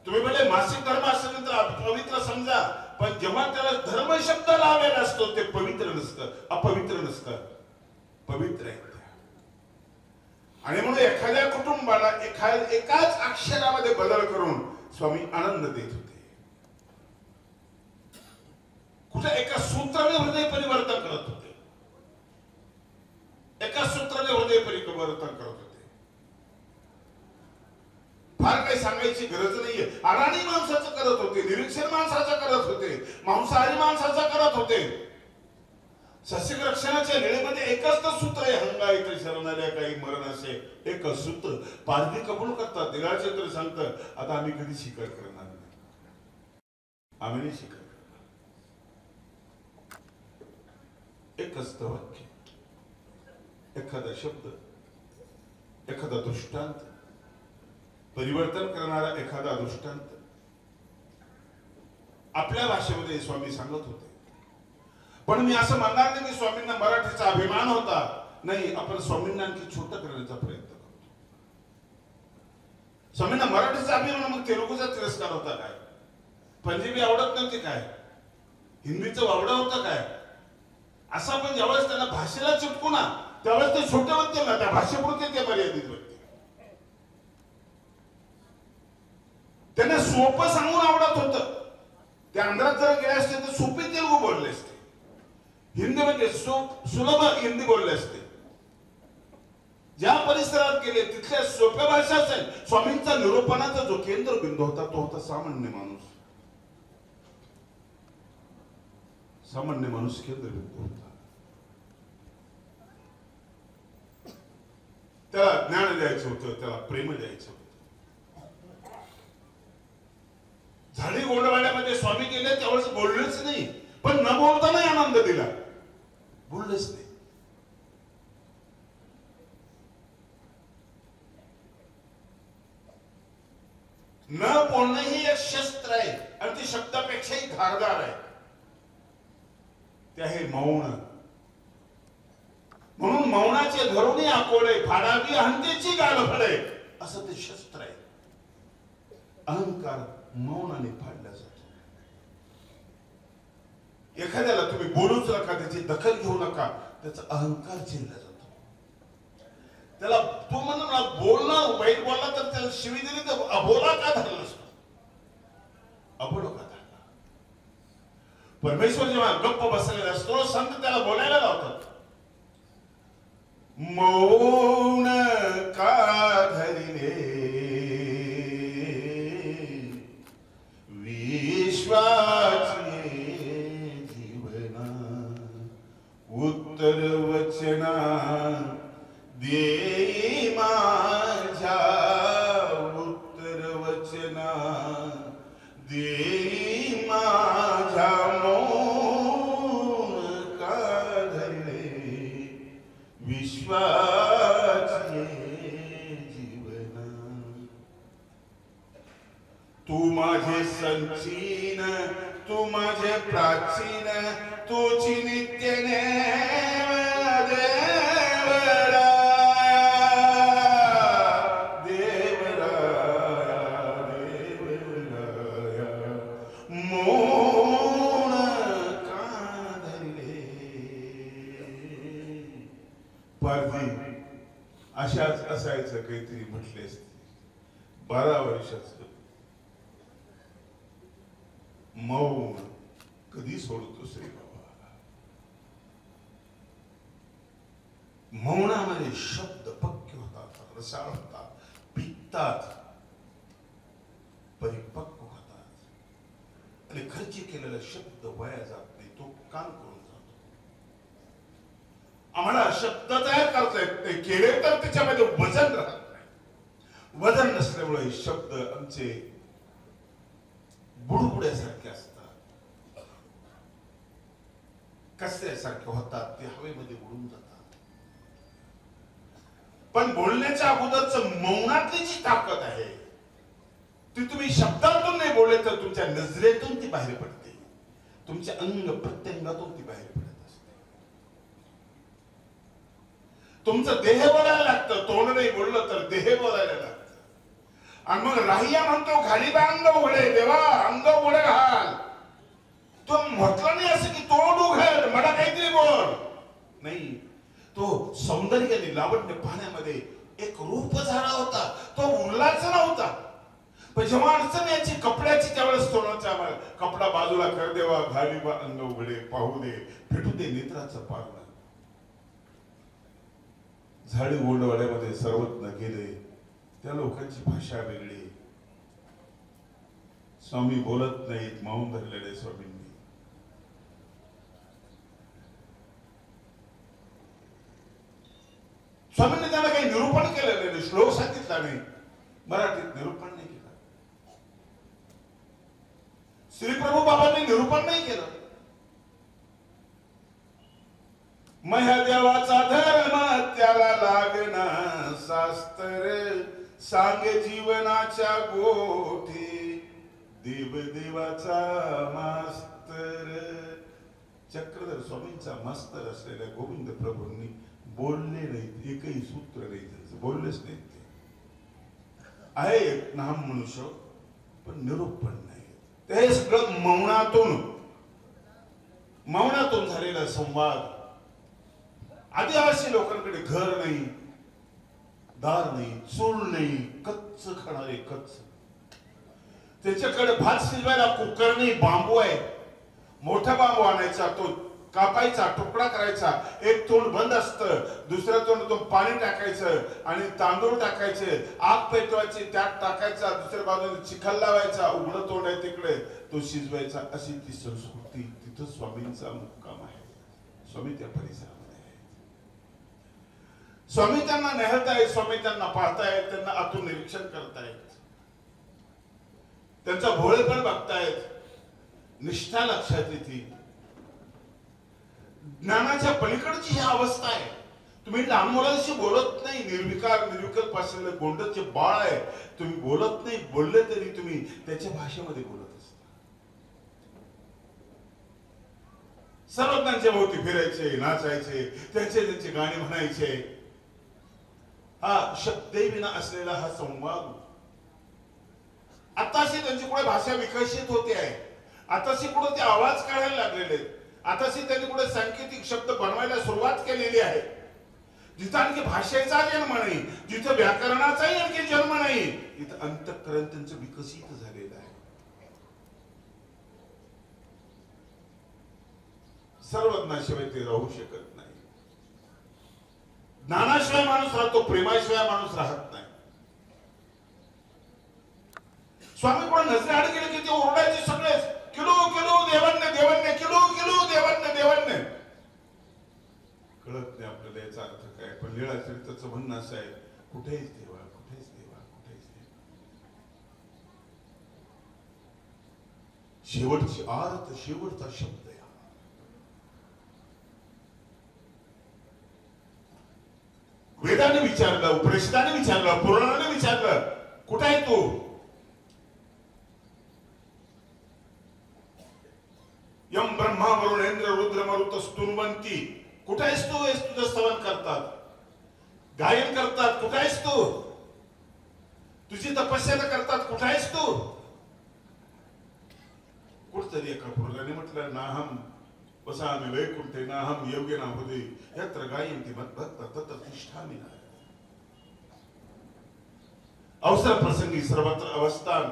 तुम्ही भले मासिक धर्म असेल तर पवित्र समजा पण जेव्हा त्याला धर्म शब्द लावलेला असतो ते पवित्र नसतं अपवित्र नसतं. पवित्र आहे आणि म्हणून एखाद्या कुटुंबाला एखाद एकाच अक्षरामध्ये बदल करून स्वामी आनंद देत होते. कुठे एका सूत्राने हृदय परिवर्तन करत होते. एका सूत्राने हृदय परिवर्तन करत होते. फार काही सांगायची गरज नाहीये. अडाणी माणसाचं करत होते निरीक्षण माणसाचं करत होते मांसाहारी माणसाचं करत होते. सस्यक रक्षणाच्या वेळेमध्ये एकच तर सूत्र आहे हंगा इथे शरणाऱ्या काही मरण असे. एकच सूत्र पारधी कबूल करतात. देवाचे तर सांगतात आता आम्ही कधी शिकार करणार नाही. आम्ही नाही शिकार करणार. एकच तर वाक्य. एखादा शब्द एखादा दृष्टांत परिवर्तन करणारा एखादा दृष्टांत. आपल्या भाषेमध्ये स्वामी सांगत होते. पण मी असं म्हणणार नाही की स्वामींना मराठीचा अभिमान होता. नाही आपण स्वामींना आणखी छोट करण्याचा प्रयत्न करतो. स्वामींना मराठीचा अभिमान मग तेलुगूचा तिरस्कार होता काय? पंजाबी आवडत नव्हती काय? हिंदीचं वावडं होतं काय? असं आपण ज्यावेळेस त्यांना भाषेला चिटकू ना त्यावेळेस ते छोटे होते ना त्या भाषेपुरते ते मर्यादित होते. त्यांना सोपं सांगून आवडत होतं. ते आंध्रात जर गेले असते तर सोपी तेलगू बोलले असते. हिंदी म्हणजे सुलभ हिंदी बोलले असते. ज्या परिसरात गेले तिथल्या सोप्या भाषा असेल स्वामींचा निरोपणाचा जो केंद्रबिंदू होता तो होता सामान्य माणूस. सामान्य माणूस केंद्रबिंदू होता. त्याला ज्ञान द्यायचं होतं त्याला प्रेम द्यायचं होतं. झाडी गोंडवाड्यामध्ये स्वामी गेले त्यावेळेस बोललेच नाही पण न बोलताना आनंद दिला. बोललेच नाही. न बोलणं ही एक शस्त्र आहे आणि ती शब्दापेक्षाही धारदार आहे. त्या हे मौन म्हणून मौनाचे धरुणी आकोडे फाडावी अहंतेची गाल फळे असं ते शस्त्र आहे. अहंकार मौनाने फाडला जातो. एखाद्याला तुम्ही बोलूच नका त्याची दखल घेऊ नका त्याचा अहंकार चिरला जातो. त्याला तो म्हणून बोलणं वाईट बोलला तर त्याला शिवी दिली तर अबोला का धरला असतो? अबोलो का धरला? परमेश्वर जेव्हा गप्प बसलेला असतो संत त्याला बोलायला लावतात. मौन का धरिले? विश्वाचे जीवना उत्तर वचना देई तू माझे संचीन तू माझे प्राचीन तुझी नित्य नेम देवराया देवराया देवराया पारधी अशाच असायचं काहीतरी म्हटले असते बारा वर्षाचं. मौन कधी सोडतो श्री बाबा? मौनामध्ये शब्द पक्के होतात रसाळ होतात पिकतात परिपक्व होतात. आणि खर्च केलेला शब्द वाया जात नाही तो काम करून जातो. आम्हाला शब्द तयार करता येत नाही केले तर त्याच्यामध्ये वजन राहत नाही. वजन नसल्यामुळे शब्द आमचे बुडबुड्यासारखे असतात कचऱ्यासारखे होतात ते हवेमध्ये उडून जातात पण बोलण्याच्या अगोदरच मौनातली जी ताकद आहे ती तुम्ही शब्दातून नाही बोलले तर तुमच्या नजरेतून ती बाहेर पडते. तुमच्या अंग प्रत्यंगातून ती बाहेर पडत असते. तुमचं देह बोलायला लागतं तोंड नाही बोललं तर देह बोलायला लागतं. आणि मग राहिया म्हणतो घालीबा अंग उघडे देवा अंग उघडे घाल. तो म्हटलं नाही असं की तोंड उघड मला काहीतरी बोल. नाही तो सौंदर्य लावण्य पाहण्यामध्ये एक रूप झाला होता. तो उरलाच नव्हता. पण जेव्हा अडचण याची कपड्याची त्यावेळेस तोंडाचा आम्हाला कपडा बाजूला कर देवा घाली अंग उघडे पाहू दे भेटू दे नेत्राचं पारण झाडी गोंडवाड्यामध्ये सर्वज्ञ गेले त्या लोकांची भाषा वेगळी. स्वामी बोलत नाहीत मौन धरलेले स्वामी स्वामींनी त्यांना काही निरूपण केलेलं नाही. श्लोक सांगितला नाही. मराठीत निरूपण नाही केलं. श्री प्रभू बाबांनी निरूपण नाही केलं. मह्या देवाचा धर्म त्याला लागना शास्त्र सांगे जीवनाच्या गोठी देवदेवाचा मास्तर चक्रधर स्वामींचा मास्तर असलेल्या गोविंद प्रभूंनी बोलले नाहीत एकही सूत्र नाही त्यांचं बोललेच नाहीत ते. आहे एक नाम मनुष्य पण निरूपण नाही. ते सगळं मौनातून मौनातून झालेला संवाद. आदिवासी लोकांकडे घर नाही दार नाही चूल नाही कच्च खाणारे कच्च. त्याच्याकडे भात शिजवायला कुकर नाही बांबू आहे. मोठा बांबू आणायचा तो कापायचा तुकडा करायचा एक तोंड बंद असतं दुसऱ्या तोंडातून पाणी टाकायचं आणि तांदूळ टाकायचे आग पेटवायची त्यात टाकायचा दुसऱ्या बाजूने चिखल लावायचा उघडं तोंड आहे तिकडे तो शिजवायचा. अशी ती संस्कृती तिथं स्वामींचा मुक्काम आहे. स्वामी त्या परिसरामध्ये स्वामी त्यांना नेहतायत स्वामी त्यांना पाहतायत त्यांना आतून निरीक्षण करतायत. त्यांचा भोळेपण बघतायत. निष्ठा लक्षात येते. ज्ञानाच्या पलीकडची ही अवस्था आहे. तुम्ही लहान मुलांशी बोलत नाही निर्विकार निर्विकल्प असलेलं गोंडचे बाळ आहे. तुम्ही बोलत नाही बोलले तरी तुम्ही त्याच्या भाषेमध्ये बोलत असता. सर्वज्ञांच्या भोवती फिरायचे नाचायचे त्यांचे त्यांचे गाणे म्हणायचे. हा शब्देविना असलेला हा संवाद. आताशी त्यांची कुठे भाषा विकसित होते आहे. आताशी कुठे ते आवाज काढायला लागलेले आहेत. आताशी त्यांनी कुठे सांकेतिक शब्द बनवायला सुरुवात केलेली आहे. जिथं आणखी भाषेचा जन्म नाही जिथं व्याकरणाचाही आणखी जन्म नाही तिथं अंतकरण त्यांचं विकसित झालेलं आहे. सर्वज्ञाशिवाय ते राहू शकत नाही. ज्ञानाशिवाय माणूस राहतो प्रेमाशिवाय माणूस राहत नाही. स्वामी कोण नजरे आड गेले की ते ओरडायचे सगळेच. किलो किलो देवांना देवांना किलो किलो देवांना देवांना. कळत नाही आपल्याला याचा अर्थ काय. पण लीळा चरित्राचं म्हणणं असं आहे कुठेच देवा कुठेच देवा कुठेच देवा. शेवटची आरत शेवटचा शब्द आहे वेदाने विचारलं उपनिषदाने विचारलं पुराणाने विचारलं कुठे आहे तू? यम ब्रह्मा वरुणेंद्र रुद्र मरुत स्तुनवंती कुठे आहेस तू हेच तुझं स्तवन करतात? गायन करतात? कुठे आहेस तू? तुझी तपस्या करतात? कुठे आहेस तू? कुठतरी एका पुरुषाने म्हटलं नाहम वसामी वैकुंठे नाहम योग्य ना होते. यत्र गायंती मद्भक्त तत्र तिष्ठामी ना अवसर प्रसंगी सर्वत्र अवस्थान.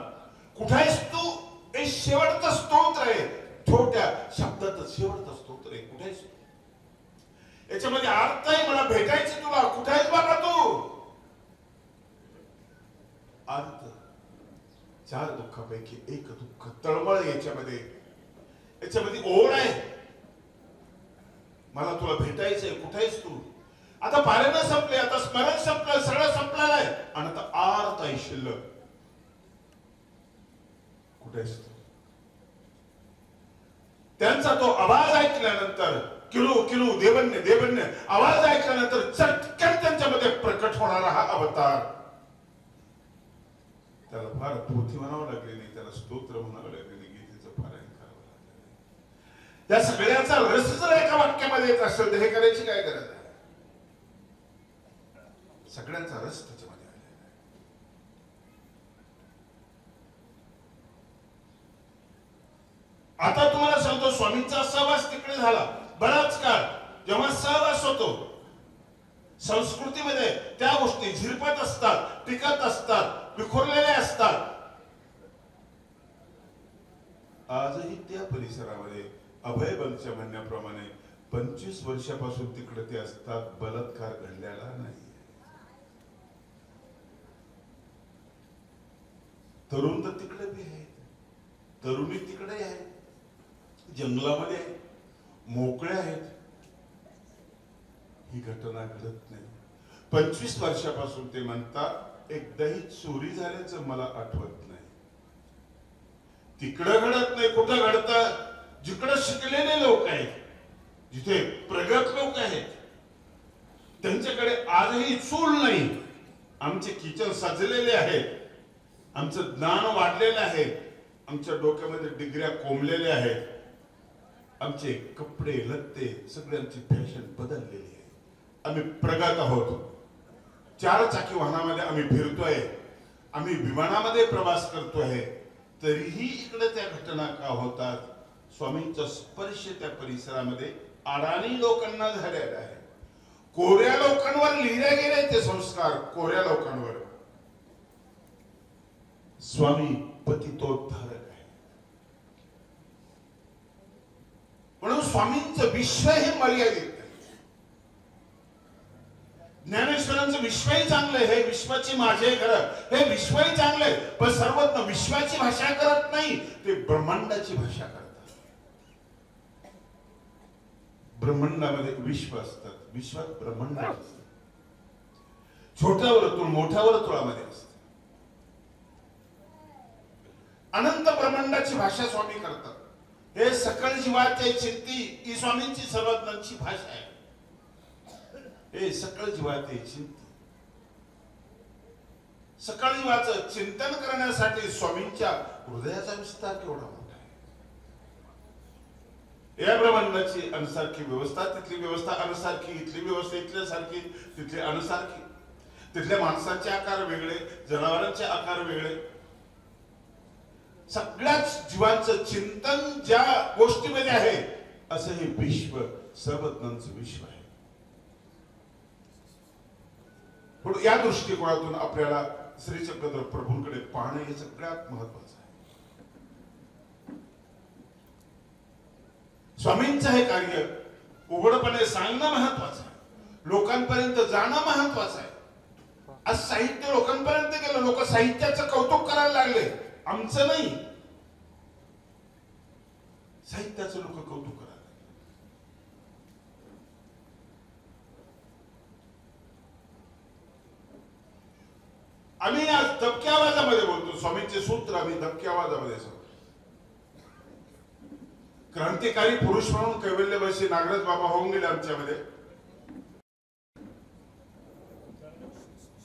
कुठे आहेस तू? हे शेवटचं स्तोत्र आहे. छोट्या शब्दात शेवटचं स्तोत्र आहे कुठे आहेस याच्यामध्ये अर्थ आहे मला भेटायचं तुला कुठेच आहेस तू? अर्थ चार दुःखापैकी एक दुःख तळमळ आहे याच्यामध्ये. याच्यामध्ये ओढ आहे. मला तुला भेटायचंय कुठेच तू? आता पारायण संपले आता स्मरण संपलं सगळं संपलेलं आहे. आणि आता आर्त आहे शिल्लक. कुठे आहेस तू? त्यांचा तो आवाज ऐकल्यानंतर किलो किलो देवन्य देवन्य आवाज ऐकल्यानंतर चटकन त्यांच्यामध्ये प्रकट होणारा हा अवतार. त्याला फार पोथी म्हणावं लागली नाही त्याला स्तोत्र म्हणावं लागले नाही गीतेचं पारायण करावं लागलं या सगळ्याचा रस जर एका वाक्यामध्ये येत असेल तर हे करायची काय गरज आहे? सगळ्यांचा रस त्याच्या आलेला आहे आता तुम्हाला सांगतो स्वामींचा सहवास तिकडे झाला. बराच काळ जेव्हा सहवास होतो संस्कृतीमध्ये त्या गोष्टी झिरपत असतात टिकत असतात विखुरलेल्या असतात. आजही त्या परिसरामध्ये अभयबंदच्या म्हणण्याप्रमाणे पंचवीस वर्षापासून तिकडे ते असतात बलात्कार घडलेला नाही. तरुण तर तिकडे बी आहेत. तरुणी तिकडे आहेत. जंगलामध्ये मोकळे आहेत. ही घटना घडत नाही. पंचवीस वर्षापासून ते म्हणतात एकदाही चोरी झाल्याचं मला आठवत नाही. तिकडं घडत नाही कुठं घडत? जिकडं शिकलेले लोक आहेत जिथे प्रगत लोक आहेत त्यांच्याकडे आजही चूल नाही. आमचे किचन सजलेले आहेत. आमचं ज्ञान वाढलेलं आहे. आमच्या डोक्यामध्ये डिग्र्या कोंबलेल्या आहेत. आमचे कपडे लत्ते सगळ्यांची फॅशन बदललेली आहे. आम्ही प्रगत आहोत. चार चाकी वाहनामध्ये आम्ही फिरतोय. आम्ही विमानामध्ये प्रवास करतोय. तरीही इकडे त्या घटना का होतात? स्वामींचा स्पर्श त्या परिसरामध्ये अडाणी लोकांना झालेला आहे. कोऱ्या लोकांवर लिहिले गेले ते संस्कार कोऱ्या लोकांवर. स्वामी पतितोद्धार आहे म्हणून स्वामींचं विश्व हे मर्यादित ज्ञानेश्वरांचं विश्वही चांगलं आहे. हे विश्वाची माझे करत हे विश्वही चांगलंय पण सर्वज्ञ विश्वाची भाषा करत नाही ते ब्रह्मांडाची भाषा करतात. ब्रह्मांडामध्ये विश्व असतात. विश्वात ब्रह्मांड असतात छोट्या वर्तुळ मोठ्या वर्तुळामध्ये असत. अनंत ब्रह्मांडाची भाषा स्वामी करतात. हे सकळ जीवाचे चिंती ही स्वामींची सर्वज्ञांची भाषा आहे. हे सकळ जीवाचे चिंती सकळ जीवाचं चिंतन करण्यासाठी स्वामींच्या हृदयाचा विस्तार केवढा मोठा आहे. या ब्रह्मांडाची अनुसारखी व्यवस्था तिथली व्यवस्था अनुसारखी इथली व्यवस्था इथल्यासारखी तिथली अनुसारखी. तिथल्या माणसांचे आकार वेगळे जनावरांचे आकार वेगळे. सगळ्याच जीवांचं चिंतन ज्या गोष्टीमध्ये आहे असं हे विश्व सर्वज्ञांचं विश्व आहे. पण या दृष्टिकोनातून आपल्याला श्री चक्रधर प्रभूंकडे पाहणं हे सगळ्यात महत्वाचं आहे. स्वामींचं हे कार्य उघडपणे सांगणं महत्वाचं आहे. लोकांपर्यंत जाणं महत्वाचं आहे. आज साहित्य लोकांपर्यंत गेलं लोक साहित्याचं कौतुक करायला लागले. आमचं नाही. साहित्याचं लोक कौतुक करायला आम्ही आज दबक्या आवाजामध्ये बोलतो. स्वामींचे सूत्र आम्ही धबक्या आवाजामध्ये सांगतो. क्रांतिकारी पुरुष म्हणून कैवल्यवासी नागराज बाबा होऊन गेले आमच्यामध्ये.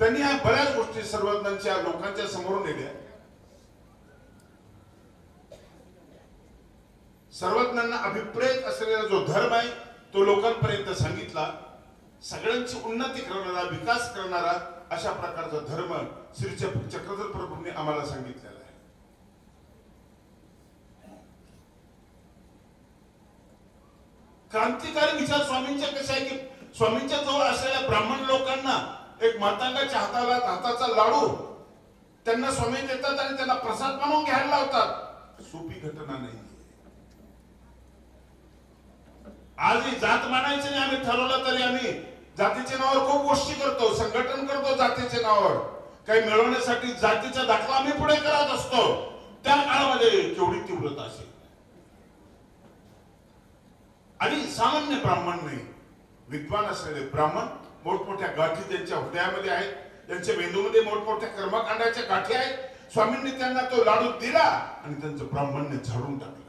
त्यांनी या बऱ्याच गोष्टी सर्वज्ञांच्या लोकांच्या समोर नेल्या. सर्वज्ञांना अभिप्रेत असलेला जो धर्म आहे तो लोकांपर्यंत सांगितला सगळ्यांची उन्नती करणारा विकास करणारा अशा प्रकारचा धर्म श्री चक्रधर प्रभूंनी आम्हाला सांगितलेला आहे. क्रांतिकारी विचार स्वामींच्या कसे आहे की स्वामींच्या जवळ असलेल्या ब्राह्मण लोकांना एक मातांगाच्या हाताला हाताचा लाडू त्यांना स्वामी देतात आणि त्यांना प्रसाद म्हणून घ्यायला लावतात. सोपी घटना नाही. आजही जात मानायचं नाही आम्ही ठरवलं तरी आम्ही जातीच्या नावावर खूप गोष्टी करतो संघटन करतो जातीच्या नावावर. काही मिळवण्यासाठी जातीचा दाखला आम्ही पुढे करत असतो. त्या काळामध्ये केवढी तीव्रता असेल? आणि सामान्य ब्राह्मण नाही. विद्वान असलेले ब्राह्मण मोठमोठ्या गाठी त्यांच्या हृदयामध्ये आहेत. त्यांच्या मेंदूमध्ये मोठमोठ्या कर्मकांडाच्या गाठी आहेत. स्वामींनी त्यांना तो लाडू दिला आणि त्यांचं ब्राह्मणने झाडून टाकलं.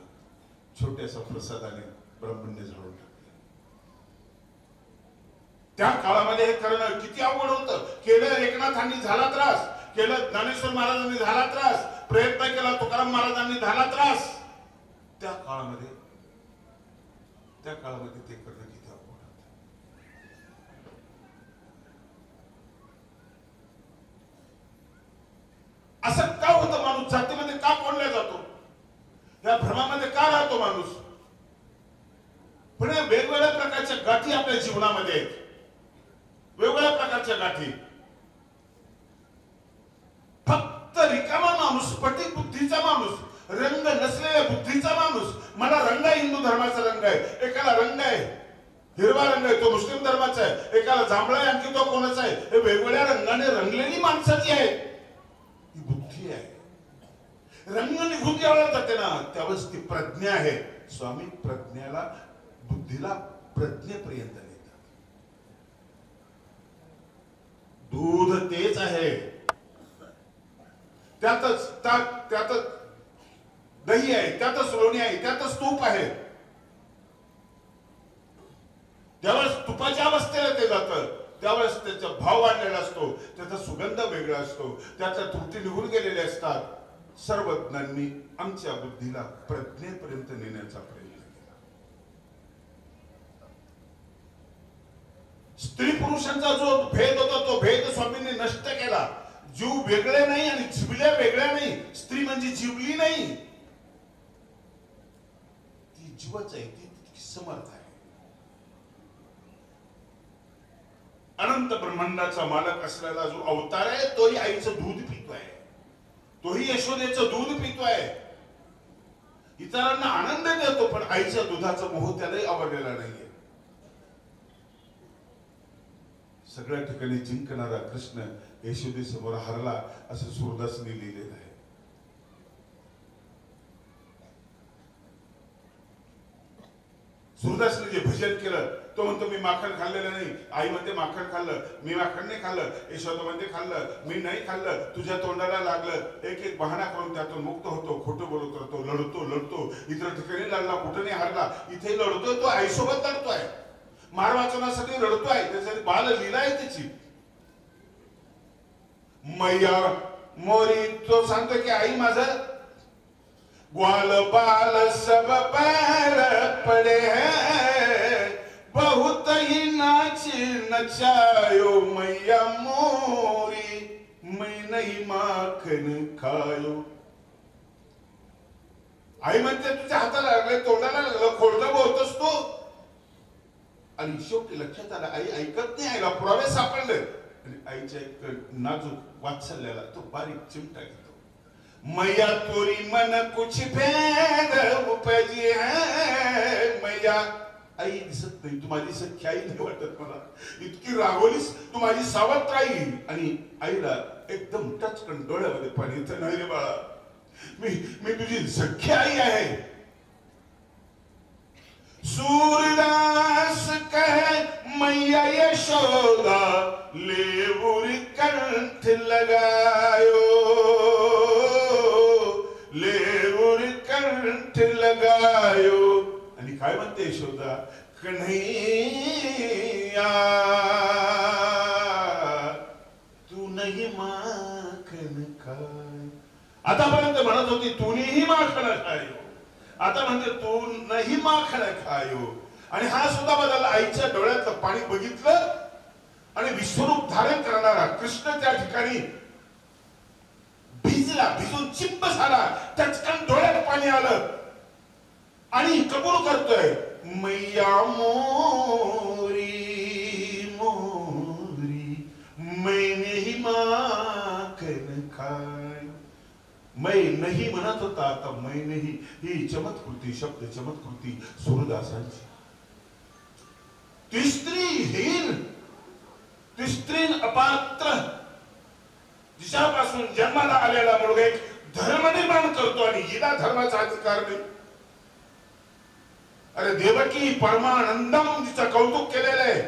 छोट्याशा प्रसादाने झाडून टाकलं. त्या काळामध्ये हे करणं किती अवघड होत. केलं एकनाथांनी झाला त्रास केलं ज्ञानेश्वर महाराजांनी झाला त्रास प्रयत्न केला तुकाराम महाराजांनी झाला त्रास. त्या काळामध्ये त्या काळामध्ये ते करणं किती अवघड असं का होतं माणूस? जातीमध्ये का कोणला जातो? या भ्रमामध्ये का राहतो माणूस? पण या वेगवेगळ्या प्रकारच्या गाठी आपल्या जीवनामध्ये आहेत. वेगवेगळ्या प्रकारच्या गाठी. फक्त रिकामा माणूस पटी बुद्धीचा माणूस रंग नसलेल्या बुद्धीचा माणूस मला रंग आहे हिंदू धर्माचा रंग आहे एकाला रंग आहे हिरवा रंग आहे तो मुस्लिम धर्माचा आहे एकाला जांभळा आहे आणखी तो कोणाचा आहे हे वेगवेगळ्या रंगाने रंगलेली माणसाची आहे. ही बुद्धी आहे. रंग निघून ज्यावेळेला जाते ना त्यावेळेस ती प्रज्ञा आहे. स्वामी प्रज्ञाला बुद्धीला प्रज्ञेपर्यंत नेतात. दूध तेच आहे. त्यातच त्यातच दही आहे त्यातच लोणी आहे त्यातच तूप आहे. त्यावेळेस तुपाच्या अवस्थेला ते जातं त्यावेळेस त्याचा भाव वाढलेला असतो त्याचा सुगंध वेगळा असतो त्याच्या त्रुटी निघून गेलेल्या असतात. सर्वज्ञांनी आमच्या बुद्धीला प्रज्ञेपर्यंत नेण्याचा प्रयत्न केला स्त्री पुरुषांचा जो भेद होता तो भेद स्वामींनी नष्ट केला. जीव वेगळे नाही आणि जिवल्या वेगळ्या नाही. स्त्री म्हणजे जीवली नाही. ती जीवच आहे ती तितकी समर्थ आहे. अनंत ब्रह्मांडाचा मालक असलेला जो अवतार आहे तोही आईचं दूध पितोय तोही यशोदेचं दूध पितोय इतरांना आनंद देतो पण आईच्या दुधाचा मोह त्यालाही आवडलेला नाहीये. सगळ्या ठिकाणी जिंकणारा कृष्ण यशोदे समोर हरला असं सूरदासने लिहिलेलं आहे. सूरदासने जे भजन केलं तो म्हणतो मी माखण खाल्लेलं नाही. आई म्हणते माखण खाल्लं. मी माखण नाही खाल्लं. यशोदा म्हणते खाल्लं. मी नाही खाल्लं. तुझ्या तोंडाला लागलं. एक एक बहाणा करून त्यातून मुक्त होतो खोटं बोलत राहतो लढतो लढतो. इतर ठिकाणी लढला कुठं नाही हरला. इथे लढतोय तो आईसोबत लढतोय. मार वाचवण्यासाठी रडतोय त्याच्यासाठी बाल लिहिला आहे त्याची मैया मोरी तो सांगतो की आई माझं ग्वाल बाल सब पैर पड़े बहुत ही नाची नचायो मैया मोरी मै नाही माखन खायो. आई म्हणते तुझ्या हाताला लागले तोंडाला लागलं खोडलं बोलतोस तू. आणि शेवटी लक्षात आलं आई ऐकत नाही आईला पुरावे सापडले. आणि आईच्या एक नाजूक वात्सल्याला तो बारीक चिमटा घेतो. मैया तोरी मन कुछ भेद उपजी है मैया. आई दिसत नाही तू माझी सख्खी आई नाही वाटत मला. इतकी रागवलीस तू माझी सावत्र आई आणि आईला एकदम टचकन डोळ्यामध्ये पाणी येत नाही रे बाळा मी मी तुझी सख्खी आई आहे. सूरदास कहे मैया यशोदा लेबुर कंठ लगायो लेबुर कंठ लगायो आणि काय म्हणते यशोदा कन्हैया तू नाही माखन खाय आतापर्यंत म्हणत होती तूनीही माखण खायो आता म्हणते तू नाही माखण खायो. आणि हा सुद्धा बदल आईच्या डोळ्यातलं पाणी बघितलं आणि विश्वरूप धारण करणारा कृष्ण त्या ठिकाणी भिजला भिजून चिंब झाला. टचकन डोळ्यात पाणी आलं. आणि कबूल करतोय मैया मोरी मोरी मैने ही माखन खा मै नाही म्हणत होता आता मै नाही. ही चमत्कृती शब्द चमत्कृती सूरदासांची. ती स्त्री हीन ती अपात्र. जिच्यापासून जन्माला आलेला मुलगा एक धर्म निर्माण करतो आणि हिला धर्माचा अधिकार नाही. अरे देवकी परमानंदम तिचं कौतुक केलेलं आहे.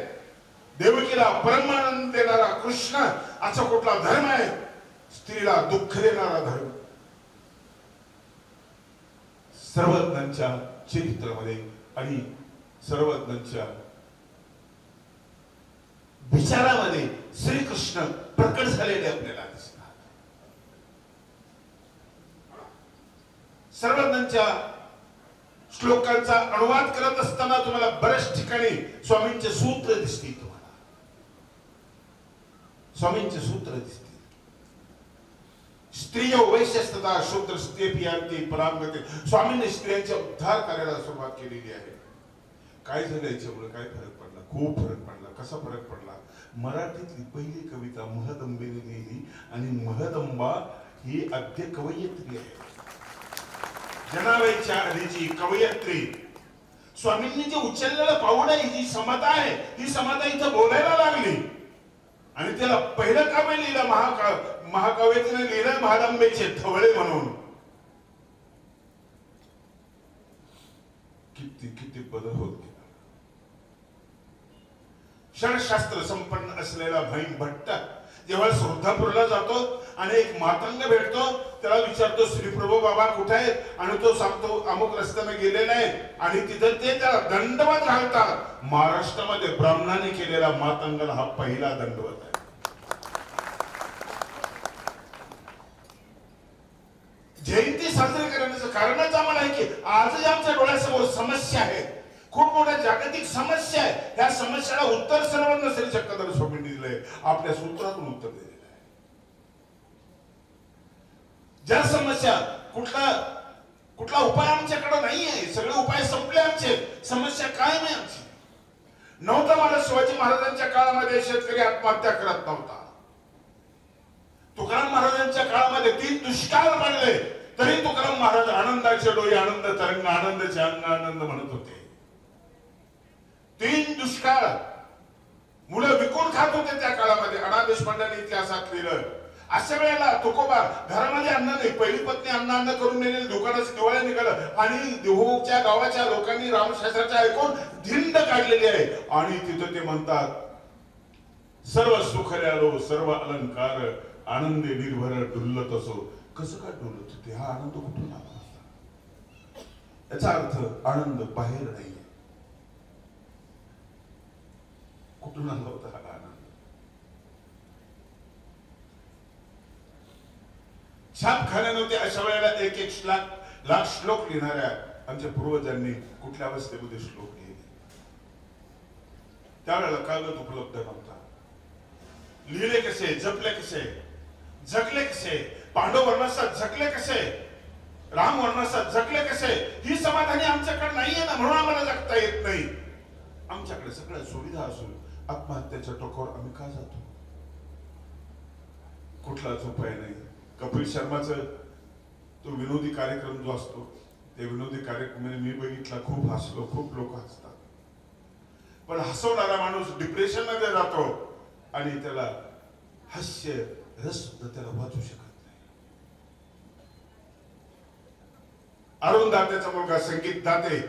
देवकीला परमानंद देणारा कृष्ण असा कुठला धर्म आहे? स्त्रीला दुःख देणारा धर्म. सर्वज्ञांच्या चरित्रामध्ये आणि सर्वज्ञांच्या विचारामध्ये श्रीकृष्ण प्रकट झालेले आपल्याला दिसतात. सर्वज्ञांच्या श्लोकांचा अनुवाद करत असताना तुम्हाला बऱ्याच ठिकाणी स्वामींचे सूत्र दिसतील तुम्हाला. स्वामींचे सूत्र दिसतील. स्त्रिय वैश्यस्तता शूद्र स्त्री पियांती परामगते स्वामींनी स्त्रियांचा उद्धार करायला सुरुवात केलेली आहे. काय झालं याच्यामुळे? काय फरक पडला? खूप फरक पडला. कसा फरक पडला? मराठीतली पहिली कविता महदंबेने लिहिली आणि महदंबा ही अद्य कवयित्री आहे. जनावेच्या आधीची कवयित्री. स्वामींनी जे उचललेलं पाऊल आहे जी समता आहे ही समता इथं बोलायला लागली. आणि त्याला पहिलं काव्य लिहिलं महाका महाकाव्याचं लिहिलं महादंबेचे थवळे म्हणून. किती किती बदल होत गेला. क्षणशास्त्र संपन्न असलेला भैम भट्ट जेव्हा श्रद्धापूरला जातो आणि एक मातंग भेटतो त्याला विचारतो श्रीप्रभू बाबा कुठे आहेत? आणि तो सांगतो अमुक रस्त्याने गेलेला आहे आणि तिथं ते त्याला दंडवत घालतात. महाराष्ट्रामध्ये ब्राह्मणाने केलेला मातंगला हा पहिला दंडवत आहे. जयंती साजरी करण्याचं कारणच आम्हाला आहे की आजही आमच्या डोळ्यासमोर समस्या आहे. खूप मोठ्या जागतिक समस्या आहे. त्या समस्याला उत्तर सर्वांना श्री चक्रधर स्वामींनी दिलंय आपल्या सूत्रातून उत्तर दिलेलं आहे. ज्या समस्या कुठला कुठला उपाय आमच्याकडे नाही आहे सगळे उपाय संपले आमचे. समस्या काय नाही आमची. नव्हता मला शिवाजी महाराजांच्या काळामध्ये शेतकरी आत्महत्या करत नव्हता. तुकाराम महाराजांच्या काळामध्ये तीन दुष्काळ पडले तरी तुकाराम महाराज आनंदाचे डोळे आनंद तरंग आनंदाचे अंग आनंद म्हणत होते. तीन दुष्काळ मुलं विकून खात होते त्या काळामध्ये. अना देशपांड्यांनी इतिहासात लिहिलं अशा वेळेला तुकोबा घरामध्ये अन्न नाही पहिली पत्नी अन्न अन्न करून नेलेली दुकानाचं दिवाळ्या निघालं आणि देहूच्या गावाच्या लोकांनी रामशास्त्राच्या ऐकून धिंड काढलेली आहे. आणि तिथं ते म्हणतात सर्व सुखऱ्यालो सर्व अलंकार आनंदे निर्भर डुलत असो. कसं काय डुलत होते? हा आनंद कुठून आला याचा अर्थ आनंद बाहेर नाहीये. कुठून आला होता हा आनंद? छापखान्यानं होते अशा वेळेला एक एक श्लाक लाख श्लोक लिहिणाऱ्या आमच्या पूर्वजांनी कुठल्या अवस्थेमध्ये श्लोक लिहिले? त्यावेळेला कागद उपलब्ध नव्हता. लिहिले कसे? जपले कसे? जगले कसे? पांडव वर्णासात जगले कसे? राम वर्णासात जगले कसे? ही समाधानी आमच्याकडे नाहीये ना म्हणून आम्हाला जगता येत नाही. आमच्याकडे सगळ्या सुविधा असून आत्महत्येच्या टोकावर आम्ही का जातो? कुठलाच उपाय नाही? कपिल शर्माचं तो विनोदी कार्यक्रम जो असतो ते विनोदी कार्यक्रमाने म्हणजे मी बघितला खूप हसलो खूप लोक हसतात. पण हसवणारा माणूस डिप्रेशनमध्ये जातो आणि त्याला हास्य रस सुद्धा त्याला वाचू शकत नाही अरुण दात्याचा मुलगा संगीत दाते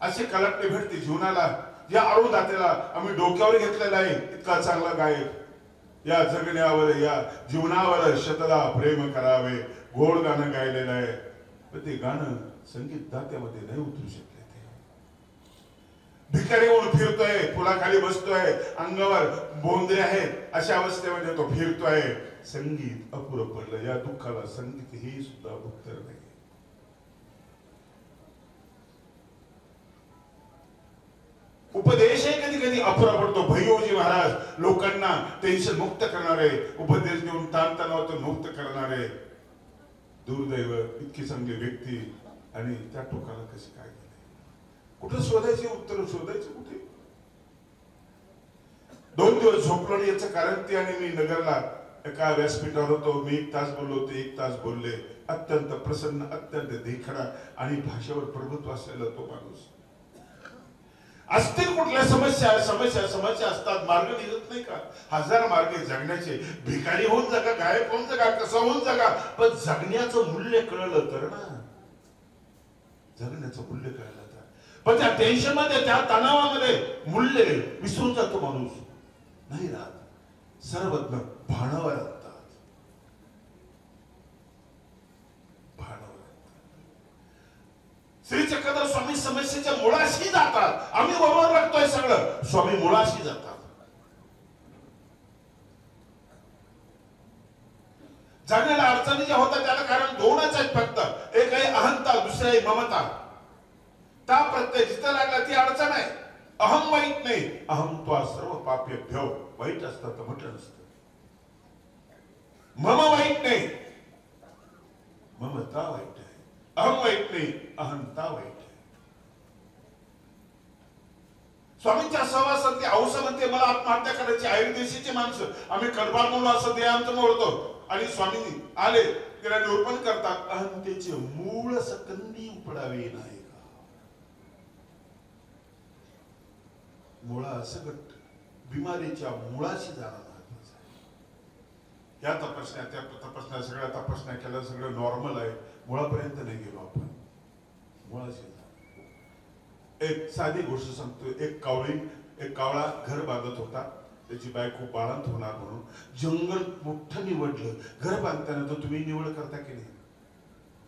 असे कलाटणे भेटते जीवनाला या अरुण दातेला आम्ही डोक्यावर घेतलेला आहे इतका चांगला गायक या जगण्यावर या जीवनावर शतला प्रेम करावे गोड गाणं गायलेलं आहे पण ते गाणं संगीत दात्यामध्ये नाही उतरू शकत भिकारी म्हणून फिरतोय फुलाखाली बसतोय अंगावर बोंदे आहेत अशा अवस्थेमध्ये तो फिरतोय. संगीत अपुरं पडलं. या दुःखाला संगीत ही सुद्धा उत्तर नाही. उपदेश कधी कधी अपुरा पडतो. भैयोजी महाराज लोकांना टेन्शन मुक्त करणारे उपदेश देऊन ताणतणावातून मुक्त करणारे. दुर्दैव इतकी चांगली व्यक्ती आणि त्या टोकाला कशी काय कुठं शोधायची उत्तर शोधायची कुठे? दोन दिवस झोपलो याचं कारण ते आणि मी नगरला एका व्यासपीठावर होतो. मी एक तास बोललो ते एक तास बोलले. अत्यंत प्रसन्न अत्यंत देखडा आणि भाषेवर प्रभुत्व असलेला तो माणूस. असतील कुठल्या समस्या समस्या समस्या असतात मार्ग निघत नाही का? हजार मार्ग जगण्याचे भिकारी होऊन जगा गायब होऊन जगा कसं होऊन जगा? पण जगण्याचं मूल्य कळलं तर ना? जगण्याचं मूल्य कळलं. पण त्या टेन्शनमध्ये त्या तणावामध्ये मूल्य विसरून जातो माणूस. नाही राहत. सर्वज्ञ भाणावर असतात. भाणावर श्री चक्रधर स्वामी समस्येच्या मुळाशी जातात. आम्ही बरोबर लागतोय सगळं. स्वामी मुळाशी जातात. जगण्याला अडचणी ज्या होतात त्याला कारण दोनच आहेत फक्त. एक आहे अहंता दुसरी आहे ममता. का प्रत्यय जिथं लागला ती अडचण आहे? अहम वाईट नाही. अहम तो सर्व पाप्य भ्यव वाईट असतात तर म्हटलं नसतं. मम वाईट नाही. ममता वाईट आहे. अहम वाईट नाही. अहंता वाईट आहे. स्वामींच्या सहवासात ते औस म्हणते मला आत्महत्या करायची आयुर्देशीची माणसं. आम्ही कडबार म्हणून असं ते आमचं मोडतो. आणि स्वामींनी आले. तिला निरूपण करतात. अहंतेचे मूळ सकंदी उपडावे नाही. मुळासकट बिमारीच्या मुळाशी जाणं महत्वाचं आहे या तपासण्या त्या तपासण्या सगळ्या तपासण्या केल्या सगळं नॉर्मल आहे. मुळापर्यंत नाही गेलो आपण. मुळाशी एक साधी गोष्ट सांगतो एक कावळी एक कावळा घर बांधत होता. त्याची बायको बाळंत होणार म्हणून. जंगल मोठं निवडलं. घर बांधताना तर तुम्ही निवड करता की नाही?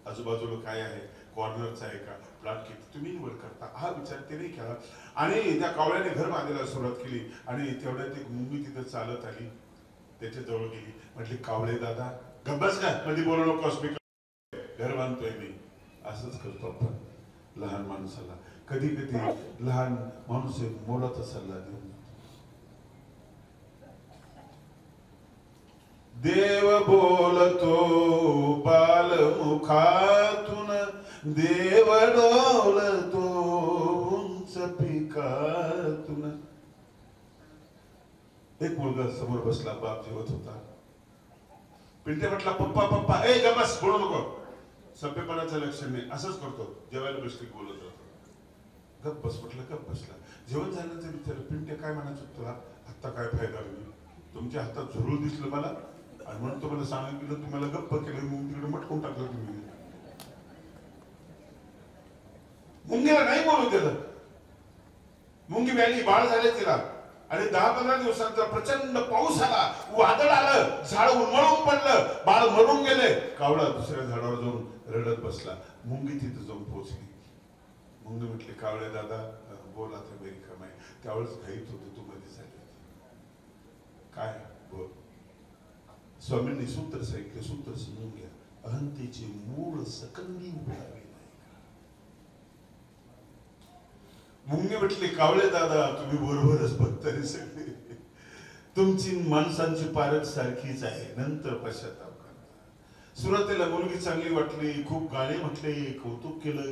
आजूबाजूला काय आहे? कॉर्नरचा आहे का प्लॉट किती तुम्ही निवड करता. हा विचार त्याने केला. आणि त्या कावळ्याने घर बांधायला सुरुवात केली. आणि तेवढ्या ते मुंबई तिथं चालत आली. त्याच्याजवळ गेली. म्हटली कावळे दादा गब्बस का? मध्ये बोलू नको घर बांधतोय मी. असंच करतो आपण लहान माणसाला. कधी कधी लहान माणूस मोलाचा सल्ला देऊन देव बोलतो बालमुखातून देव डोलतो उंच पिकातून एक मुलगा समोर बसला बाप जेवत होता. पिंटे म्हटला पप्पा पप्पा ए गमस बोलू नको. सभ्यपणाचं लक्ष नाही असंच करतो जेवायला बसली बोलत राहतो. गप बस म्हटलं गप बसला. जेवण झाल्यानंतर विचार पिंटे काय म्हणायचं तुला? आत्ता काय फायदा होईल तुमच्या हातात झुरूळ दिसलं मला. आणि म्हणून तुम्हाला सांगितलं तुम्हाला गप्प केलं मग तिकडे मटकून टाकलं तुम्ही. मुंगीला नाही बोलू दिलं. मुंगी व्हॅली बाळ झाले तिला. आणि दहा पंधरा दिवसानंतर प्रचंड पाऊस आला. वादळ आलं. झाड उन्मळून पडलं. बाळ मरून गेले. कावळा दुसऱ्या झाडावर जाऊन रडत बसला. मुंगी तिथं जाऊन पोहोचली मुंगी म्हटले कावळे दादा बोला ते आता मेरी कमाई. त्यावेळेस घाईत होते तू मध्ये झाली काय? बोल. स्वामींनी सूत्र सांगितले. सूत्र समजून घ्या. अहंतेचे मूळ सकंदी उभे मुंगी म्हटले कावळे दादा तुम्ही बरोबरच बघताय सगळे. तुमची माणसांची पारख सारखीच आहे. नंतर पश्चाताप करता सुरुवातीला मुलगी चांगली वाटली खूप गाणे म्हटले कौतुक केलं.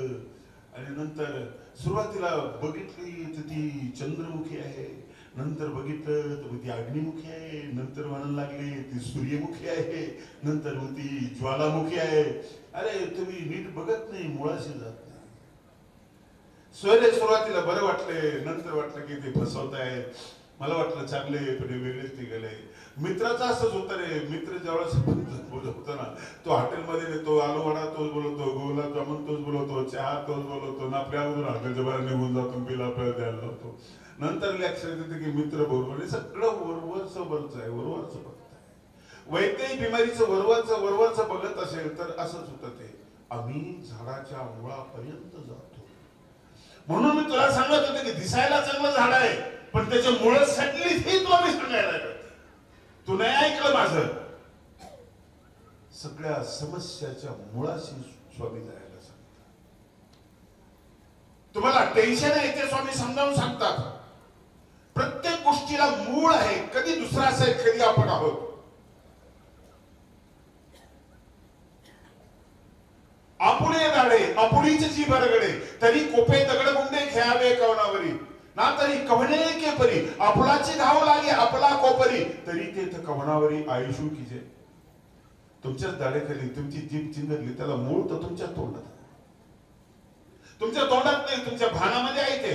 आणि नंतर सुरुवातीला बघितली तर ती चंद्रमुखी आहे. नंतर बघितलं तर मग ती अग्निमुखी आहे. नंतर म्हणायला लागली ती सूर्यमुखी आहे. नंतर मग ती ज्वालामुखी आहे. अरे तुम्ही नीट बघत नाही मुळाशी जात नाही. सोयरे सुरुवातीला बरं वाटले नंतर वाटलं की ते फसवत आहे मला वाटलं चांगले पण वेगळेच निघाले. मित्राचं असंच होतं रे. मित्र ज्यावेळेस बोलवतो ना तो हॉटेलमध्ये नेतो आलू वडा तोच बोलवतो जामून तोच बोलवतो चहा तोच बोलवतो ना आपल्या अगोदर हॉटेलच्या बाहेर निघून जातो बिल आपल्याला द्यायला लावतो. नंतर लक्षात येतं की मित्र बरोबर हे सगळं वरवरचं वरच आहे वरवरचं बघत आहे वैद्यही बिमारीचं वरवरचं वरवरचं बघत असेल तर असंच होतं ते. आम्ही झाडाच्या मुळापर्यंत जाऊ. म्हणून मी तुला सांगत होते की दिसायला चांगलं झाड आहे पण त्याच्या मुळ सटली हे तुला मी सांगायला तू नाही ऐकलं माझं. सगळ्या समस्याच्या मुळाशी स्वामी जायला सांगतात. तुम्हाला टेन्शन आहे ते स्वामी समजावून सांगतात. प्रत्येक गोष्टीला मूळ आहे कधी दुसरा असेल कधी आपण आहोत. आपुळे दाडे आपुळीचे जी बरगडे तरी कोपे दगड गुंडे खेळावे कवनावरी. ना तरी कवणे के परी? आपलाची धाव लागे आपला कोपरी. तरी ते कवनावरी आयुष्य किजे तुमच्याच दाडेखाली तुमची जीभ चिंगरली त्याला मूळ तर तुमच्या तोंडात तुमच्या तोंडात नाही तुमच्या भानामध्ये आहे ते.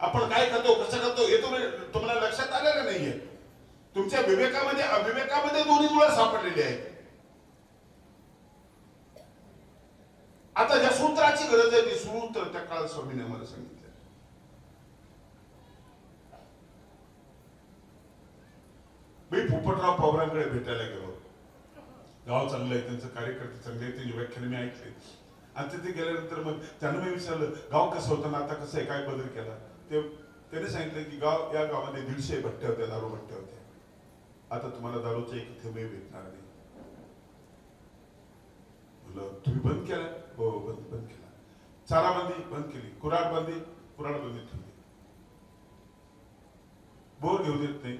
आपण काय करतो कसं करतो हे तुम्ही तुम्हाला लक्षात आलेलं नाहीये. तुमच्या विवेकामध्ये अविवेकामध्ये दोन्ही मुळे सापडलेली आहेत. आता ज्या सूत्राची गरज आहे ती सूत्र त्या काळात स्वामीने मला सांगितलं मी पोपटराव पवारांकडे भेटायला गेलो. गाव चांगलं आहे त्यांचं कार्यकर्ते चांगले आहेत त्यांची व्याख्यान मी ऐकले. आणि तिथे गेल्यानंतर मग त्यांना मी विचारलं गाव कसं होतं ना आता कसं आहे? काय बदल केला? ते त्याने सांगितलं की गाव या गावामध्ये दीडशे भट्ट्या होत्या दारू भट्ट्या होत्या आता तुम्हाला दारूचा एक थेंबही भेटणार नाही. तुम्ही बंद केला? हो, हो बंद बंद केला. चाराबंदी बंद केली. कुराड बंदी कुराड बंदी ठेवली बोर घेऊ देत नाही.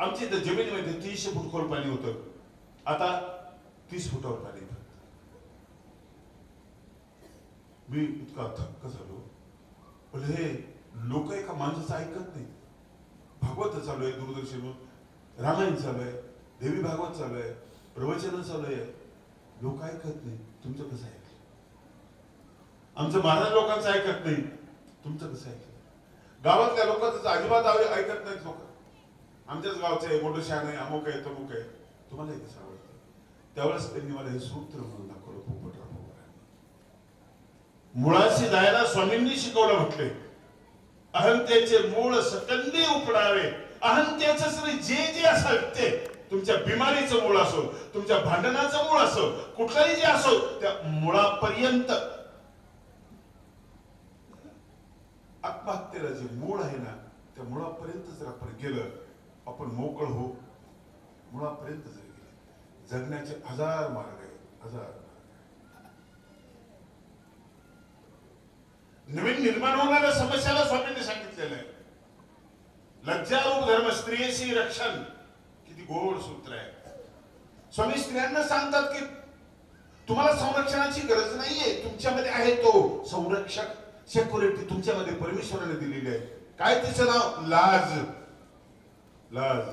आमच्या इथं जमिनीमध्ये तीनशे फूट खोल पाणी होतं. आता तीस फुटावर पाणी मी इतका थक्क झालो. पण हे लोक एका माणसाचं ऐकत नाही. भागवत चालू आहे दूरदर्शनवर रामायण चालू आहे देवी भागवत चालू आहे प्रवचन चालू आहे. लोक ऐकत नाही. तुमचं कसं ऐकलं आमचं महाराज लोकांचं ऐकत नाही. तुमचं कसं ऐकलं गावातल्या लोकांचं अजिबात ऐकत नाहीत लोक. आमच्याच गावचं आहे मोठं शहाण आहे अमुक आहे तमुक आहे. तुम्हाला हे कसं आवडतं. त्यावेळेस त्यांनी मला हे सूत्र म्हणून दाखवलं पोपटराव मुळाशी जायला स्वामींनी शिकवलं म्हटले. अहंतेचे मूळ सकंदी उपडावे. अहंतेचं श्री जे जे असेल ते. तुमच्या बिमारीचं मूळ असो तुमच्या भांडणाचं मूळ असो कुठलंही जे असो त्या मुळापर्यंत आत्महत्येला जे मूळ आहे ना त्या मुळापर्यंत जर आपण गेलं आपण मोकळ हो. मुळापर्यंत जर गेलं जगण्याचे हजार मार्ग आहेत हजार मार्ग. नवीन निर्माण होणाऱ्या समस्याला स्वामींनी सांगितलेलं आहे. लज्जारूप धर्म स्त्रियेशी रक्षण. गोड सूत्र आहे. स्वामी स्त्रियांना सांगतात की तुम्हाला संरक्षणाची गरज नाहीये. तुमच्यामध्ये आहे तो संरक्षक. सेक्युरिटी तुमच्यामध्ये परमेश्वराने दिलेली आहे. काय तिचं नाव? लाज. लाज.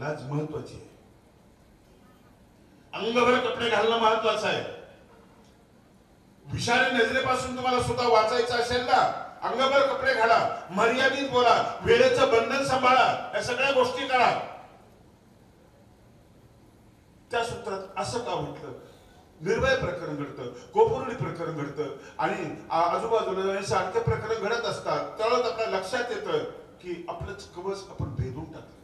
लाज महत्वाची आहे. अंगभर कपडे घालणं महत्वाचं आहे. विषारी नजरेपासून तुम्हाला सुद्धा वाचायचं असेल ना अंगभर कपडे घाला मर्यादित बोला वेळेचं बंधन सांभाळा या सगळ्या गोष्टी करा. त्या सूत्रात असं का म्हटलं? निर्भय प्रकरण घडतं कोपुर्णी प्रकरण घडतं. आणि आजूबाजूला सारखे प्रकरण घडत असतात. त्यावेळेस आपल्या लक्षात येतं की आपलंच कवच आपण भेदून टाकलं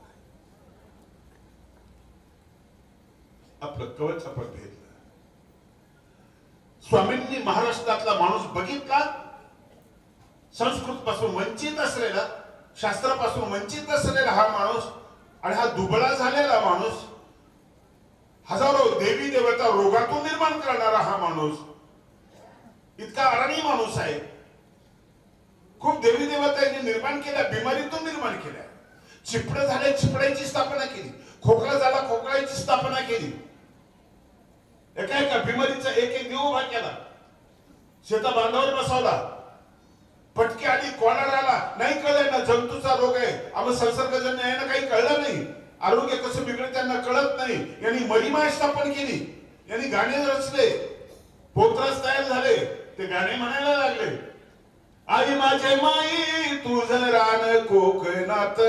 आपलं कवच आपण भेदलं. स्वामींनी महाराष्ट्रातला माणूस बघितला संस्कृत पासून वंचित असलेला शास्त्रापासून वंचित असलेला हा माणूस आणि हा दुबळा झालेला माणूस हजारो देवी देवता रोगातून निर्माण करणारा हा माणूस. इतका अडाणी माणूस आहे. खूप देवी देवतांनी निर्माण केल्या बिमारीतून निर्माण केल्या. चिपड झाले चिपड्याची स्थापना केली. खोकला झाला खोकळ्याची स्थापना केली. एका एका बिमारीचा एक एक देव उभा केला. शेता बांधावर बसवला. पटके आली कोणाला आला? नाही कळलं ना जंतूचा रोग आहे. आम्हाला संसर्गजन्य आहे ना काही कळलं नाही. आरोग्य कसं बिघडत त्यांना कळत नाही. यांनी मरिमाय स्थापन केली. यांनी गाणे रचले. पोत्रास तयार झाले. ते गाणे म्हणायला लागले. आई माझे माई तुझ रान कोकणात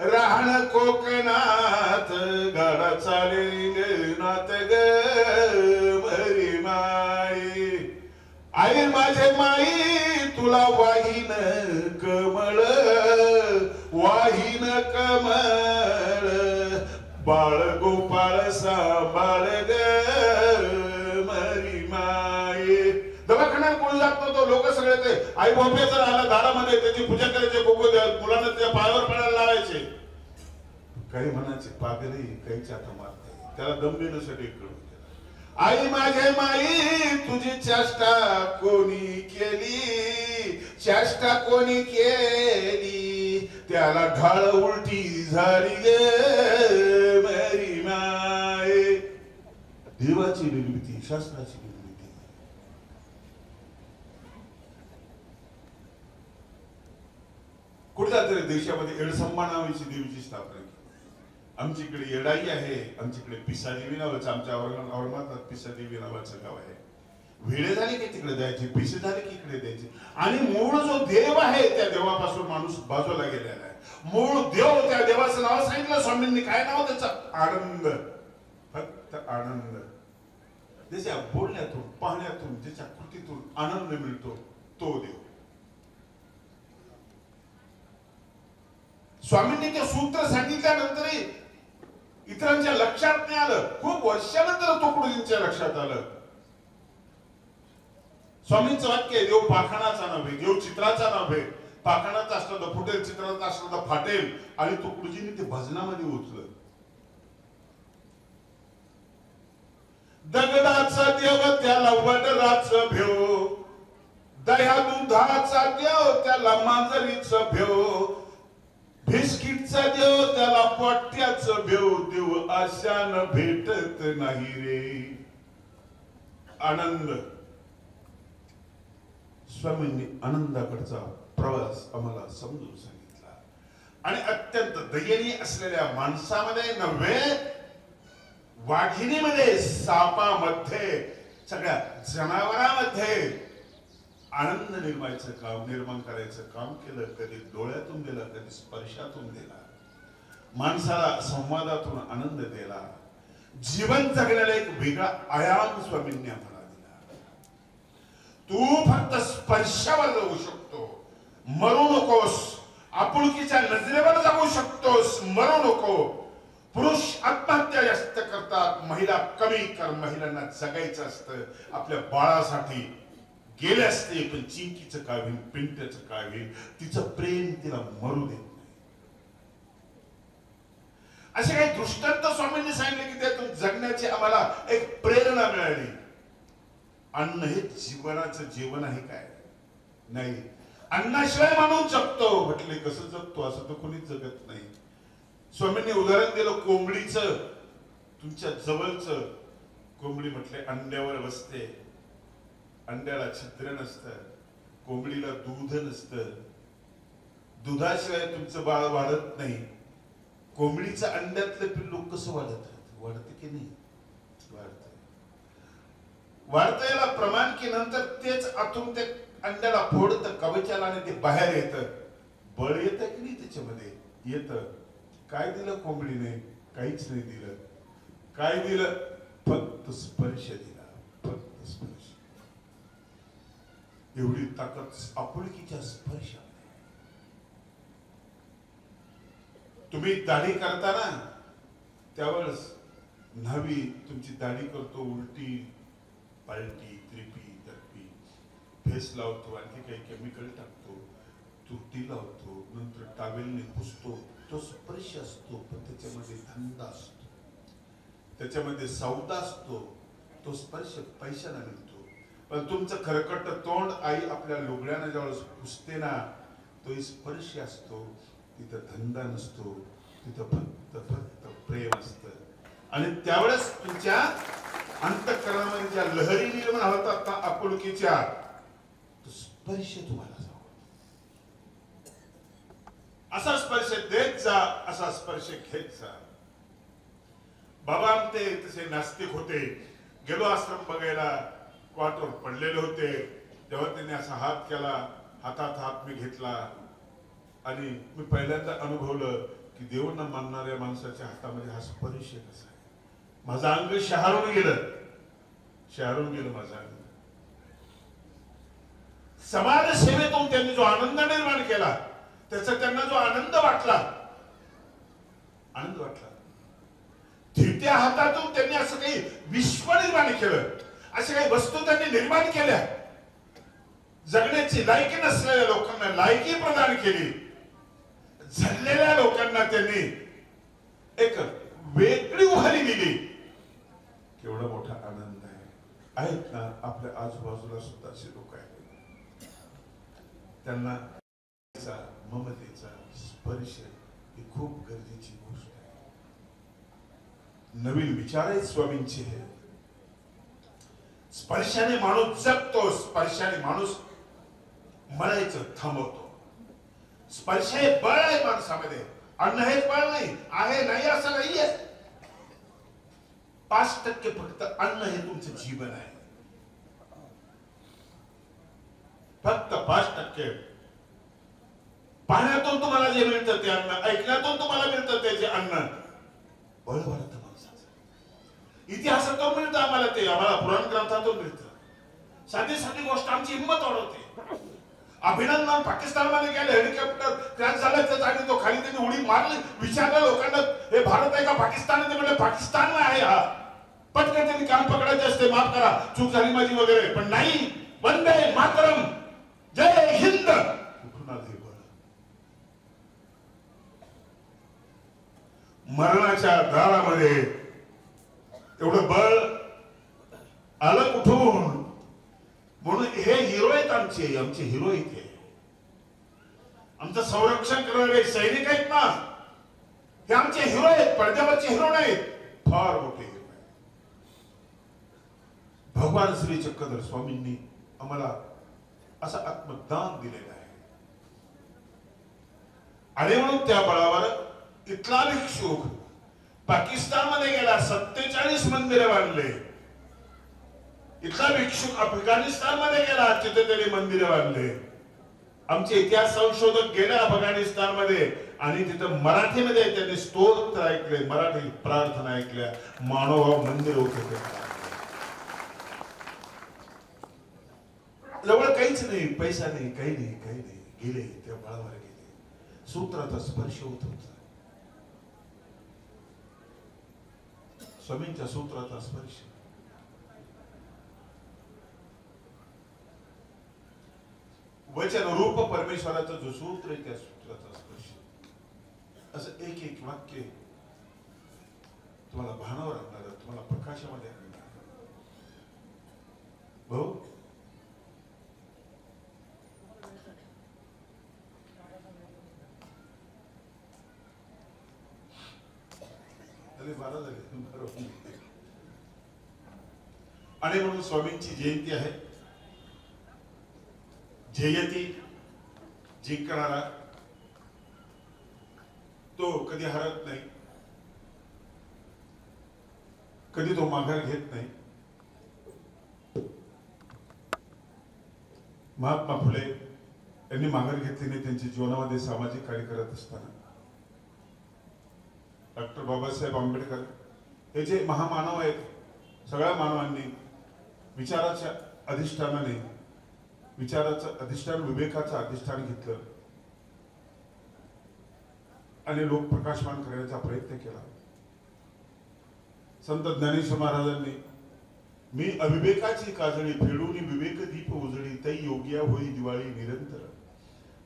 राहण कोकणात गाडा चालेल नात ग मरी माई. आई माझे माई तुला वाहिन कमळ वाहिन कमळ. बाळ गोपाळ सांभाळ ग मरी माई दवाखान्यात कोण लागतो तो लोक सगळे ते. आई बाबा जर आला दारामध्ये त्याची पूजा करायचे गोगो मुलांना त्याच्या पायावर पडायला लावायचे. काही म्हणायचे पागरी काहीच्या आता मारते त्याला दम देण्यासाठी कळून आई माझे माई तुझी चेष्टा कोणी केली? चेष्टा कोणी केली? त्याला ढाळ उलटी झाली गे मेरी माय देवाची निर्मिती शास्त्राची निर्मिती. कुठल्या तरी देशामध्ये एडसंबा नावाची देवीची स्थापना आमच्या इकडे येडाई आहे आमच्याकडे पिसा देवी नावाचं आमच्या औरंगा- औरंगाबाद पिसा देवी नावाचं गाव आहे. वेळे झाले की तिकडे द्यायचे पिसे झाले की इकडे द्यायचे. आणि मूळ जो देव आहे त्या देवापासून माणूस बाजूला गेलेला आहे. मूळ देव त्या देवाचं नाव सांगितलं स्वामींनी काय नाव त्याचं? आनंद. फक्त आनंद. त्याच्या बोलण्यातून पाहण्यातून ज्याच्या कृतीतून आनंद मिळतो तो देव. स्वामींनी ते सूत्र सांगितल्यानंतरही इतरांच्या लक्षात नाही आलं. खूप वर्षानंतर तुकडोजींच्या लक्षात आलं. स्वामींचं वाक्य देव पाखणाचा नव्हे देव चित्राचा नव्हे. पाखणाचा असला तर फुटेल चित्राचा असला तर फाटेल. आणि तुकडोजींनी ते भजनामध्ये उचल दगडाचा देव त्याला वडराच भेव. दया दुधाचा देव त्याला मांजरीच भेव. बिस्किटचा देव त्याला पट्ट्याच भेव देव अशान भेटत नाही रे. आनंद. स्वामींनी आनंदाकडचा प्रवास आम्हाला समजून सांगितला. आणि अत्यंत दयनीय असलेल्या माणसामध्ये नव्हे वाघिणीमध्ये सापामध्ये सगळ्या जनावरांमध्ये आनंद निर्मायचं काम निर्माण करायचं काम केलं. कधी डोळ्यातून दिलं कधी स्पर्शातून दिला माणसाला संवादातून आनंद दिला जीवन जगण्याला एक वेगळा आयाम स्वामींनी आम्हाला दिला. तू फक्त स्पर्शावर जाऊ शकतो. मरू नकोस. आपुलकीच्या नजरेवर जाऊ शकतोस. मरू नको. पुरुष आत्महत्या जास्त करतात. महिला कमी कर. महिलांना जगायचं असतं. आपल्या बाळासाठी गेले असते पण चिंकीचं काय होईल पिंट्याचं काय होईल तिचं प्रेम तिला मरू देत असे काही दृष्टांत स्वामींनी सांगितले की त्यातून जगण्याची आम्हाला एक प्रेरणा मिळाली. अन्न हे जीवनाचं जीवन आहे काय? नाही. अन्नाशिवाय माणूस जगतो. म्हटले कसं जगतो? असं तर कोणीच जगत नाही. स्वामींनी उदाहरण दिलं कोंबडीचं. तुमच्या जवळचं कोंबडी म्हटले अंड्यावर बसते. अंड्याला छिद्र नसतं. कोंबडीला दूध नसतं. दुधाशिवाय तुमचं बाळ वाढत नाही. कोंबडीचं अंड्यातलं पिल्लू कसं वाढत वाढत की नाही? वाढत वाढता याला प्रमाण की नंतर तेच आतून ते अंड्याला फोडत कवचाला आणि ते बाहेर येतं. बळ येतं की नाही त्याच्यामध्ये? येतं. काय दिलं कोंबडीने? काहीच नाही दिलं. काय दिलं? फक्त स्पर्श दिला. फक्त स्पर्श. एवढी ताकद आपुलकीच्या स्पर्शामध्ये तुम्ही दाढी करताना त्यावेळेस न्हावी तुमची दाढी करतो उलटी पालटी त्रिपी तरपी फेस लावतो आणखी काही केमिकल टाकतो तुरटी लावतो नंतर टावेलने पुसतो. तो स्पर्श असतो पण त्याच्यामध्ये धंदा असतो. त्याच्यामध्ये सौदा असतो. तो स्पर्श पैशाला मिळतो. पण तुमचं खरकट तोंड आई आपल्या लुगड्यानं ज्यावेळेस पुसते ना तो स्पर्श असतो. तिथं धंदा नसतो तिथं फक्त फक्त प्रेम असत. आणि त्यावेळेस तुमच्या अंतकरणामध्ये ज्या लहरी निर्माण होतात त्या आपुलकीच्या तो स्पर्श तुम्हाला असा स्पर्श देत जा असा स्पर्श घेत जा. बाबा आमते तसे नास्तिक होते. गेलो आश्रम बघायला क्वार्टर पडलेले होते. तेव्हा त्यांनी असा हात केला हातात हात मी घेतला. आणि मी पहिल्यांदा अनुभवलं की देवांना मानणाऱ्या माणसाच्या हातामध्ये हा स्पर्श कसा आहे? माझं अंग शहारून गेलं. शहारून गेलं माझं अंग. समाज सेवेतून त्यांनी जो आनंद निर्माण केला त्याचा त्यांना जो आनंद वाटला आनंद वाटला. फिरत्या हातातून त्यांनी असं काही विश्व निर्माण केलं अशा काही वस्तू त्यांनी निर्माण केल्या. जगण्याची लायकी नसलेल्या लोकांना लायकी प्रदान केली. झालेल्या लोकांना त्यांनी एक वेगळी उभारी दिली. केवढा मोठा आनंद आहे. आहेत ना आपल्या आजूबाजूला सुद्धा असे लोक आहेत. त्यांना ममतेचा स्पर्श ही खूप गरजेची गोष्ट आहे. नवीन विचार आहेत स्वामींचे. हे स्पर्शाने माणूस जगतो स्पर्शाने माणूस मरायचं थांबवतो. स्पर्श हे बळ आहे माणसामध्ये. अन्न हे बळ नाही आहे नाही असं नाहीये. पाच टक्के फक्त अन्न हे तुमचं जीवन आहे. फक्त पाच टक्के. पाण्यातून तुम्हाला जे मिळतं ते अन्न ऐकण्यातून तुम्हाला मिळतं ते जे अन्न. बळ वाढतं माणसाचं. इतिहासातून मिळतं आम्हाला ते आम्हाला पुराण ग्रंथातून मिळतं. साधी साधी गोष्ट आमची हिंमत वाढवते. अभिनंदन पाकिस्तानमध्ये गेले हेलिकॉप्टर क्रॅश झालं आणि तो खाली त्यांनी उडी मारली. विचारलं लोकांना हे भारत आहे का पाकिस्तान? ते पाकिस्तान आहे हा. पटकन त्यांनी कान पकडायचे असते माफ करा. चूक झाली माझी वगैरे. पण नाही. वंदे मातरम. जय हिंद. मरणाच्या दारामध्ये एवढं बळ आलं कुठून? म्हणून हे हिरो आहेत आमचे आमचे हिरो इथे आमचं संरक्षण करणारे सैनिक आहेत ना? हे आमचे हिरो आहेत पडद्यावरचे हिरो नाहीत फार मोठे हिरो आहेत. भगवान श्री चक्रधर स्वामींनी आम्हाला असं आत्मदान दिलेलं आहे. आणि म्हणून त्या बळावर इथला भिक्षुक पाकिस्तानमध्ये गेला सत्तेचाळीस मंदिरे बांधले. इथला भिक्षुक अफगाणिस्तानमध्ये गेला तिथे त्यांनी मंदिर बांधले. आमचे इतिहास संशोधक गेले अफगाणिस्तानमध्ये आणि तिथं मराठीमध्ये त्यांनी स्तोत्र ऐकले मराठी प्रार्थना ऐकल्या मानोभाव मंदिर होते जवळ काहीच नाही पैसा नाही काही नाही काही नाही. गेले त्या बळावर गेले. सूत्राचा स्पर्श होत होता. स्वामींच्या सूत्राचा स्पर्श. वचन रूप परमेश्वराचं जो सूत्र आहे त्या सूत्राचा स्पर्श असं एक एक वाक्य तुम्हाला भानावर आणणार तुम्हाला प्रकाशामध्ये आणणार भाऊ? अरे बारा झाले. बरोबर. आणि म्हणून स्वामींची जयंती आहे. ध्येयती जिंकणारा तो कधी हरत नाही कधी तो माघार घेत नाही. महात्मा फुले यांनी माघार घेतली नाही त्यांच्या जीवनामध्ये सामाजिक कार्य करत असताना. डॉक्टर बाबासाहेब आंबेडकर हे जे महामानव आहेत सगळ्या मानवांनी विचाराच्या अधिष्ठानाने विचाराचं अधिष्ठान विवेकाचं अधिष्ठान घेतलं. आणि लोक प्रकाशमान करण्याचा प्रयत्न केला. संत ज्ञानेश्वर महाराजांनी मी अविवेकाची काजळी फेडून विवेक दीप उजळी तै योग्या होई दिवाळी निरंतर.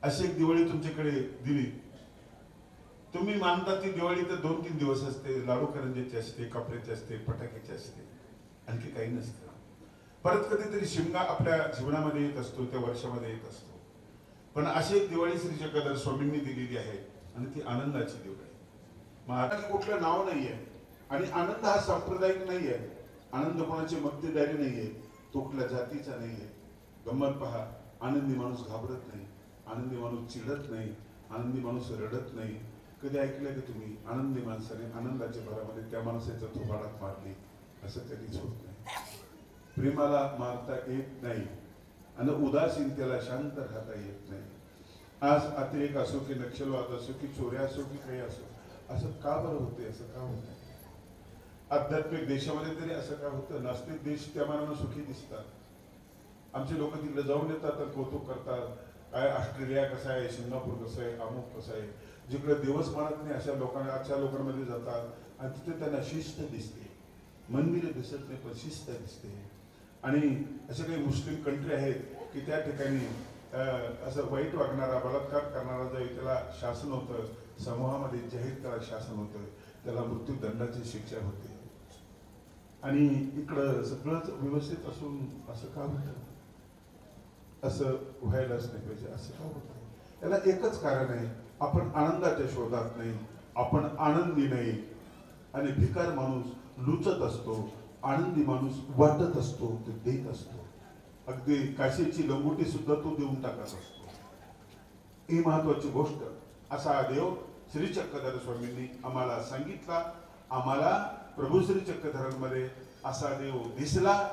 अशी एक दिवाळी तुमच्याकडे दिली. तुम्ही मानता ती दिवाळी तर दोन तीन दिवस असते लाडू करंजाची असते कपड्याची असते फटाक्याची असते आणखी काही नसतं. परत कधीतरी शिमगा आपल्या जीवनामध्ये येत असतो त्या वर्षामध्ये येत असतो. पण अशी एक दिवाळी श्री चक्रधर स्वामींनी दिलेली आहे आणि ती आनंदाची दिवाळी महाराज कुठलं नाव नाहीये आणि आनंद हा सांप्रदायिक नाहीये. आनंद कोणाची मक्तेदारी नाहीये तो कुठल्या जातीचा नाहीये. गंमत पहा आनंदी माणूस घाबरत नाही आनंदी माणूस चिडत नाही आनंदी माणूस रडत नाही. कधी ऐकलं की तुम्ही? आनंदी माणसाने आनंदाच्या भरामध्ये त्या माणसाच्या थोबाडात मारली असं कधीच होत नाही. प्रेमाला मारता येत नाही. आणि उदासीनतेला शांत राहता येत नाही. आज अतिरेक असो की नक्षलवाद असो की चोऱ्या असो की काही असो असं का बरं होते असं का होत आध्यात्मिक देशामध्ये तरी असं का होतं? नास्तिक देश त्या मानानं सुखी दिसतात. आमचे लोक तिकडे जाऊन येतात तर कौतुक करतात. काय ऑस्ट्रेलिया कसं आहे? सिंगापूर कसं आहे? अमुक कसं आहे? जिकडे दिवस मानत नाही अशा लोकांना अशा लोकांमध्ये जातात. आणि तिथे त्यांना शिस्त दिसते. मंदिरे दिसत नाही पण शिस्त दिसते. आणि अशा काही मुस्लिम कंट्री आहेत की त्या ठिकाणी असं वाईट वागणारा बलात्कार करणारा जो त्याला शासन होतं समूहामध्ये जाहीर त्याला शासन होतं त्याला मृत्यूदंडाची शिक्षा होते. आणि इकडं सगळंच व्यवस्थित असून असं का होतं? असं व्हायलाच नाही पाहिजे असं का होतं याला एकच कारण आहे आपण आनंदाच्या शोधात नाही आपण आनंदी नाही. आणि भिकार माणूस लुचत असतो आनंदी माणूस वाटत असतो ते देत असतो. अगदी काशीची लंगोटी सुद्धा तो देऊन टाकत असतो. ही महत्वाची गोष्ट. असा देव श्री चक्रधर स्वामींनी आम्हाला सांगितला. आम्हाला प्रभू श्री चक्रधरांमध्ये असा देव दिसला.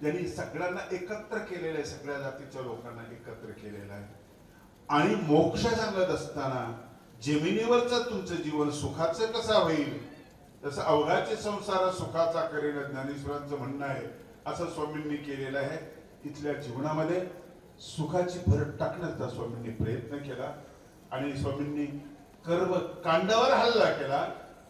त्यांनी सगळ्यांना एकत्र केलेलं आहे सगळ्या जातीच्या लोकांना एकत्र केलेलं आहे. आणि मोक्ष सांगत असताना जमिनीवरचं तुमचं जीवन सुखाचं कसा होईल? तसं अवघाचे संसार सुखाचा करेल ज्ञानेश्वरांचं म्हणणं आहे असं स्वामींनी केलेलं आहे. इथल्या जीवनामध्ये सुखाची भर टाकण्याचा स्वामींनी प्रयत्न केला आणि स्वामींनी कर्म कांडावर हल्ला केला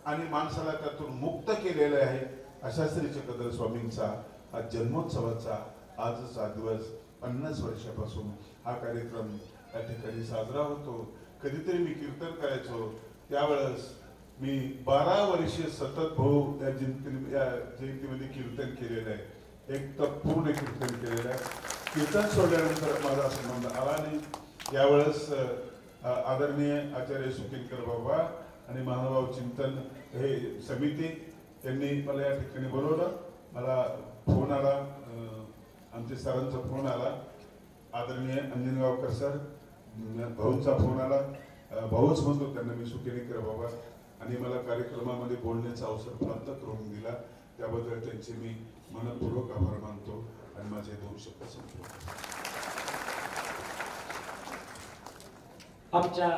आणि माणसाला त्यातून मुक्त केलेलं आहे. अशा श्री चक्रधर स्वामींचा हा जन्मोत्सवाचा आजचा दिवस पन्नास वर्षापासून हा कार्यक्रम या ठिकाणी साजरा होतो. कधीतरी मी कीर्तन करायचो. त्यावेळेस मी बारा वर्षे सतत भाऊ या जयंती या जयंतीमध्ये कीर्तन केलेलं आहे. एक तर पूर्ण कीर्तन केलेलं आहे. कीर्तन सोडल्यानंतर माझा संबंध आला नाही. यावेळेस आदरणीय आचार्य सुकिनकर बाबा आणि महानुभाव चिंतन हे समिती त्यांनी मला या ठिकाणी बोलवलं. मला फोन आला आमच्या सरांचा फोन आला. आदरणीय अंजनगावकर सर भाऊंचा फोन आला. भाऊच म्हणतो त्यांना मी सुखी बाबा. आणि मला कार्यक्रमामध्ये बोलण्याचा अवसर प्राप्त करून दिला. त्याबद्दल त्यांचे मी मनपूर्वक आभार मानतो आणि माझे दोन शब्द संपवतो. आमच्या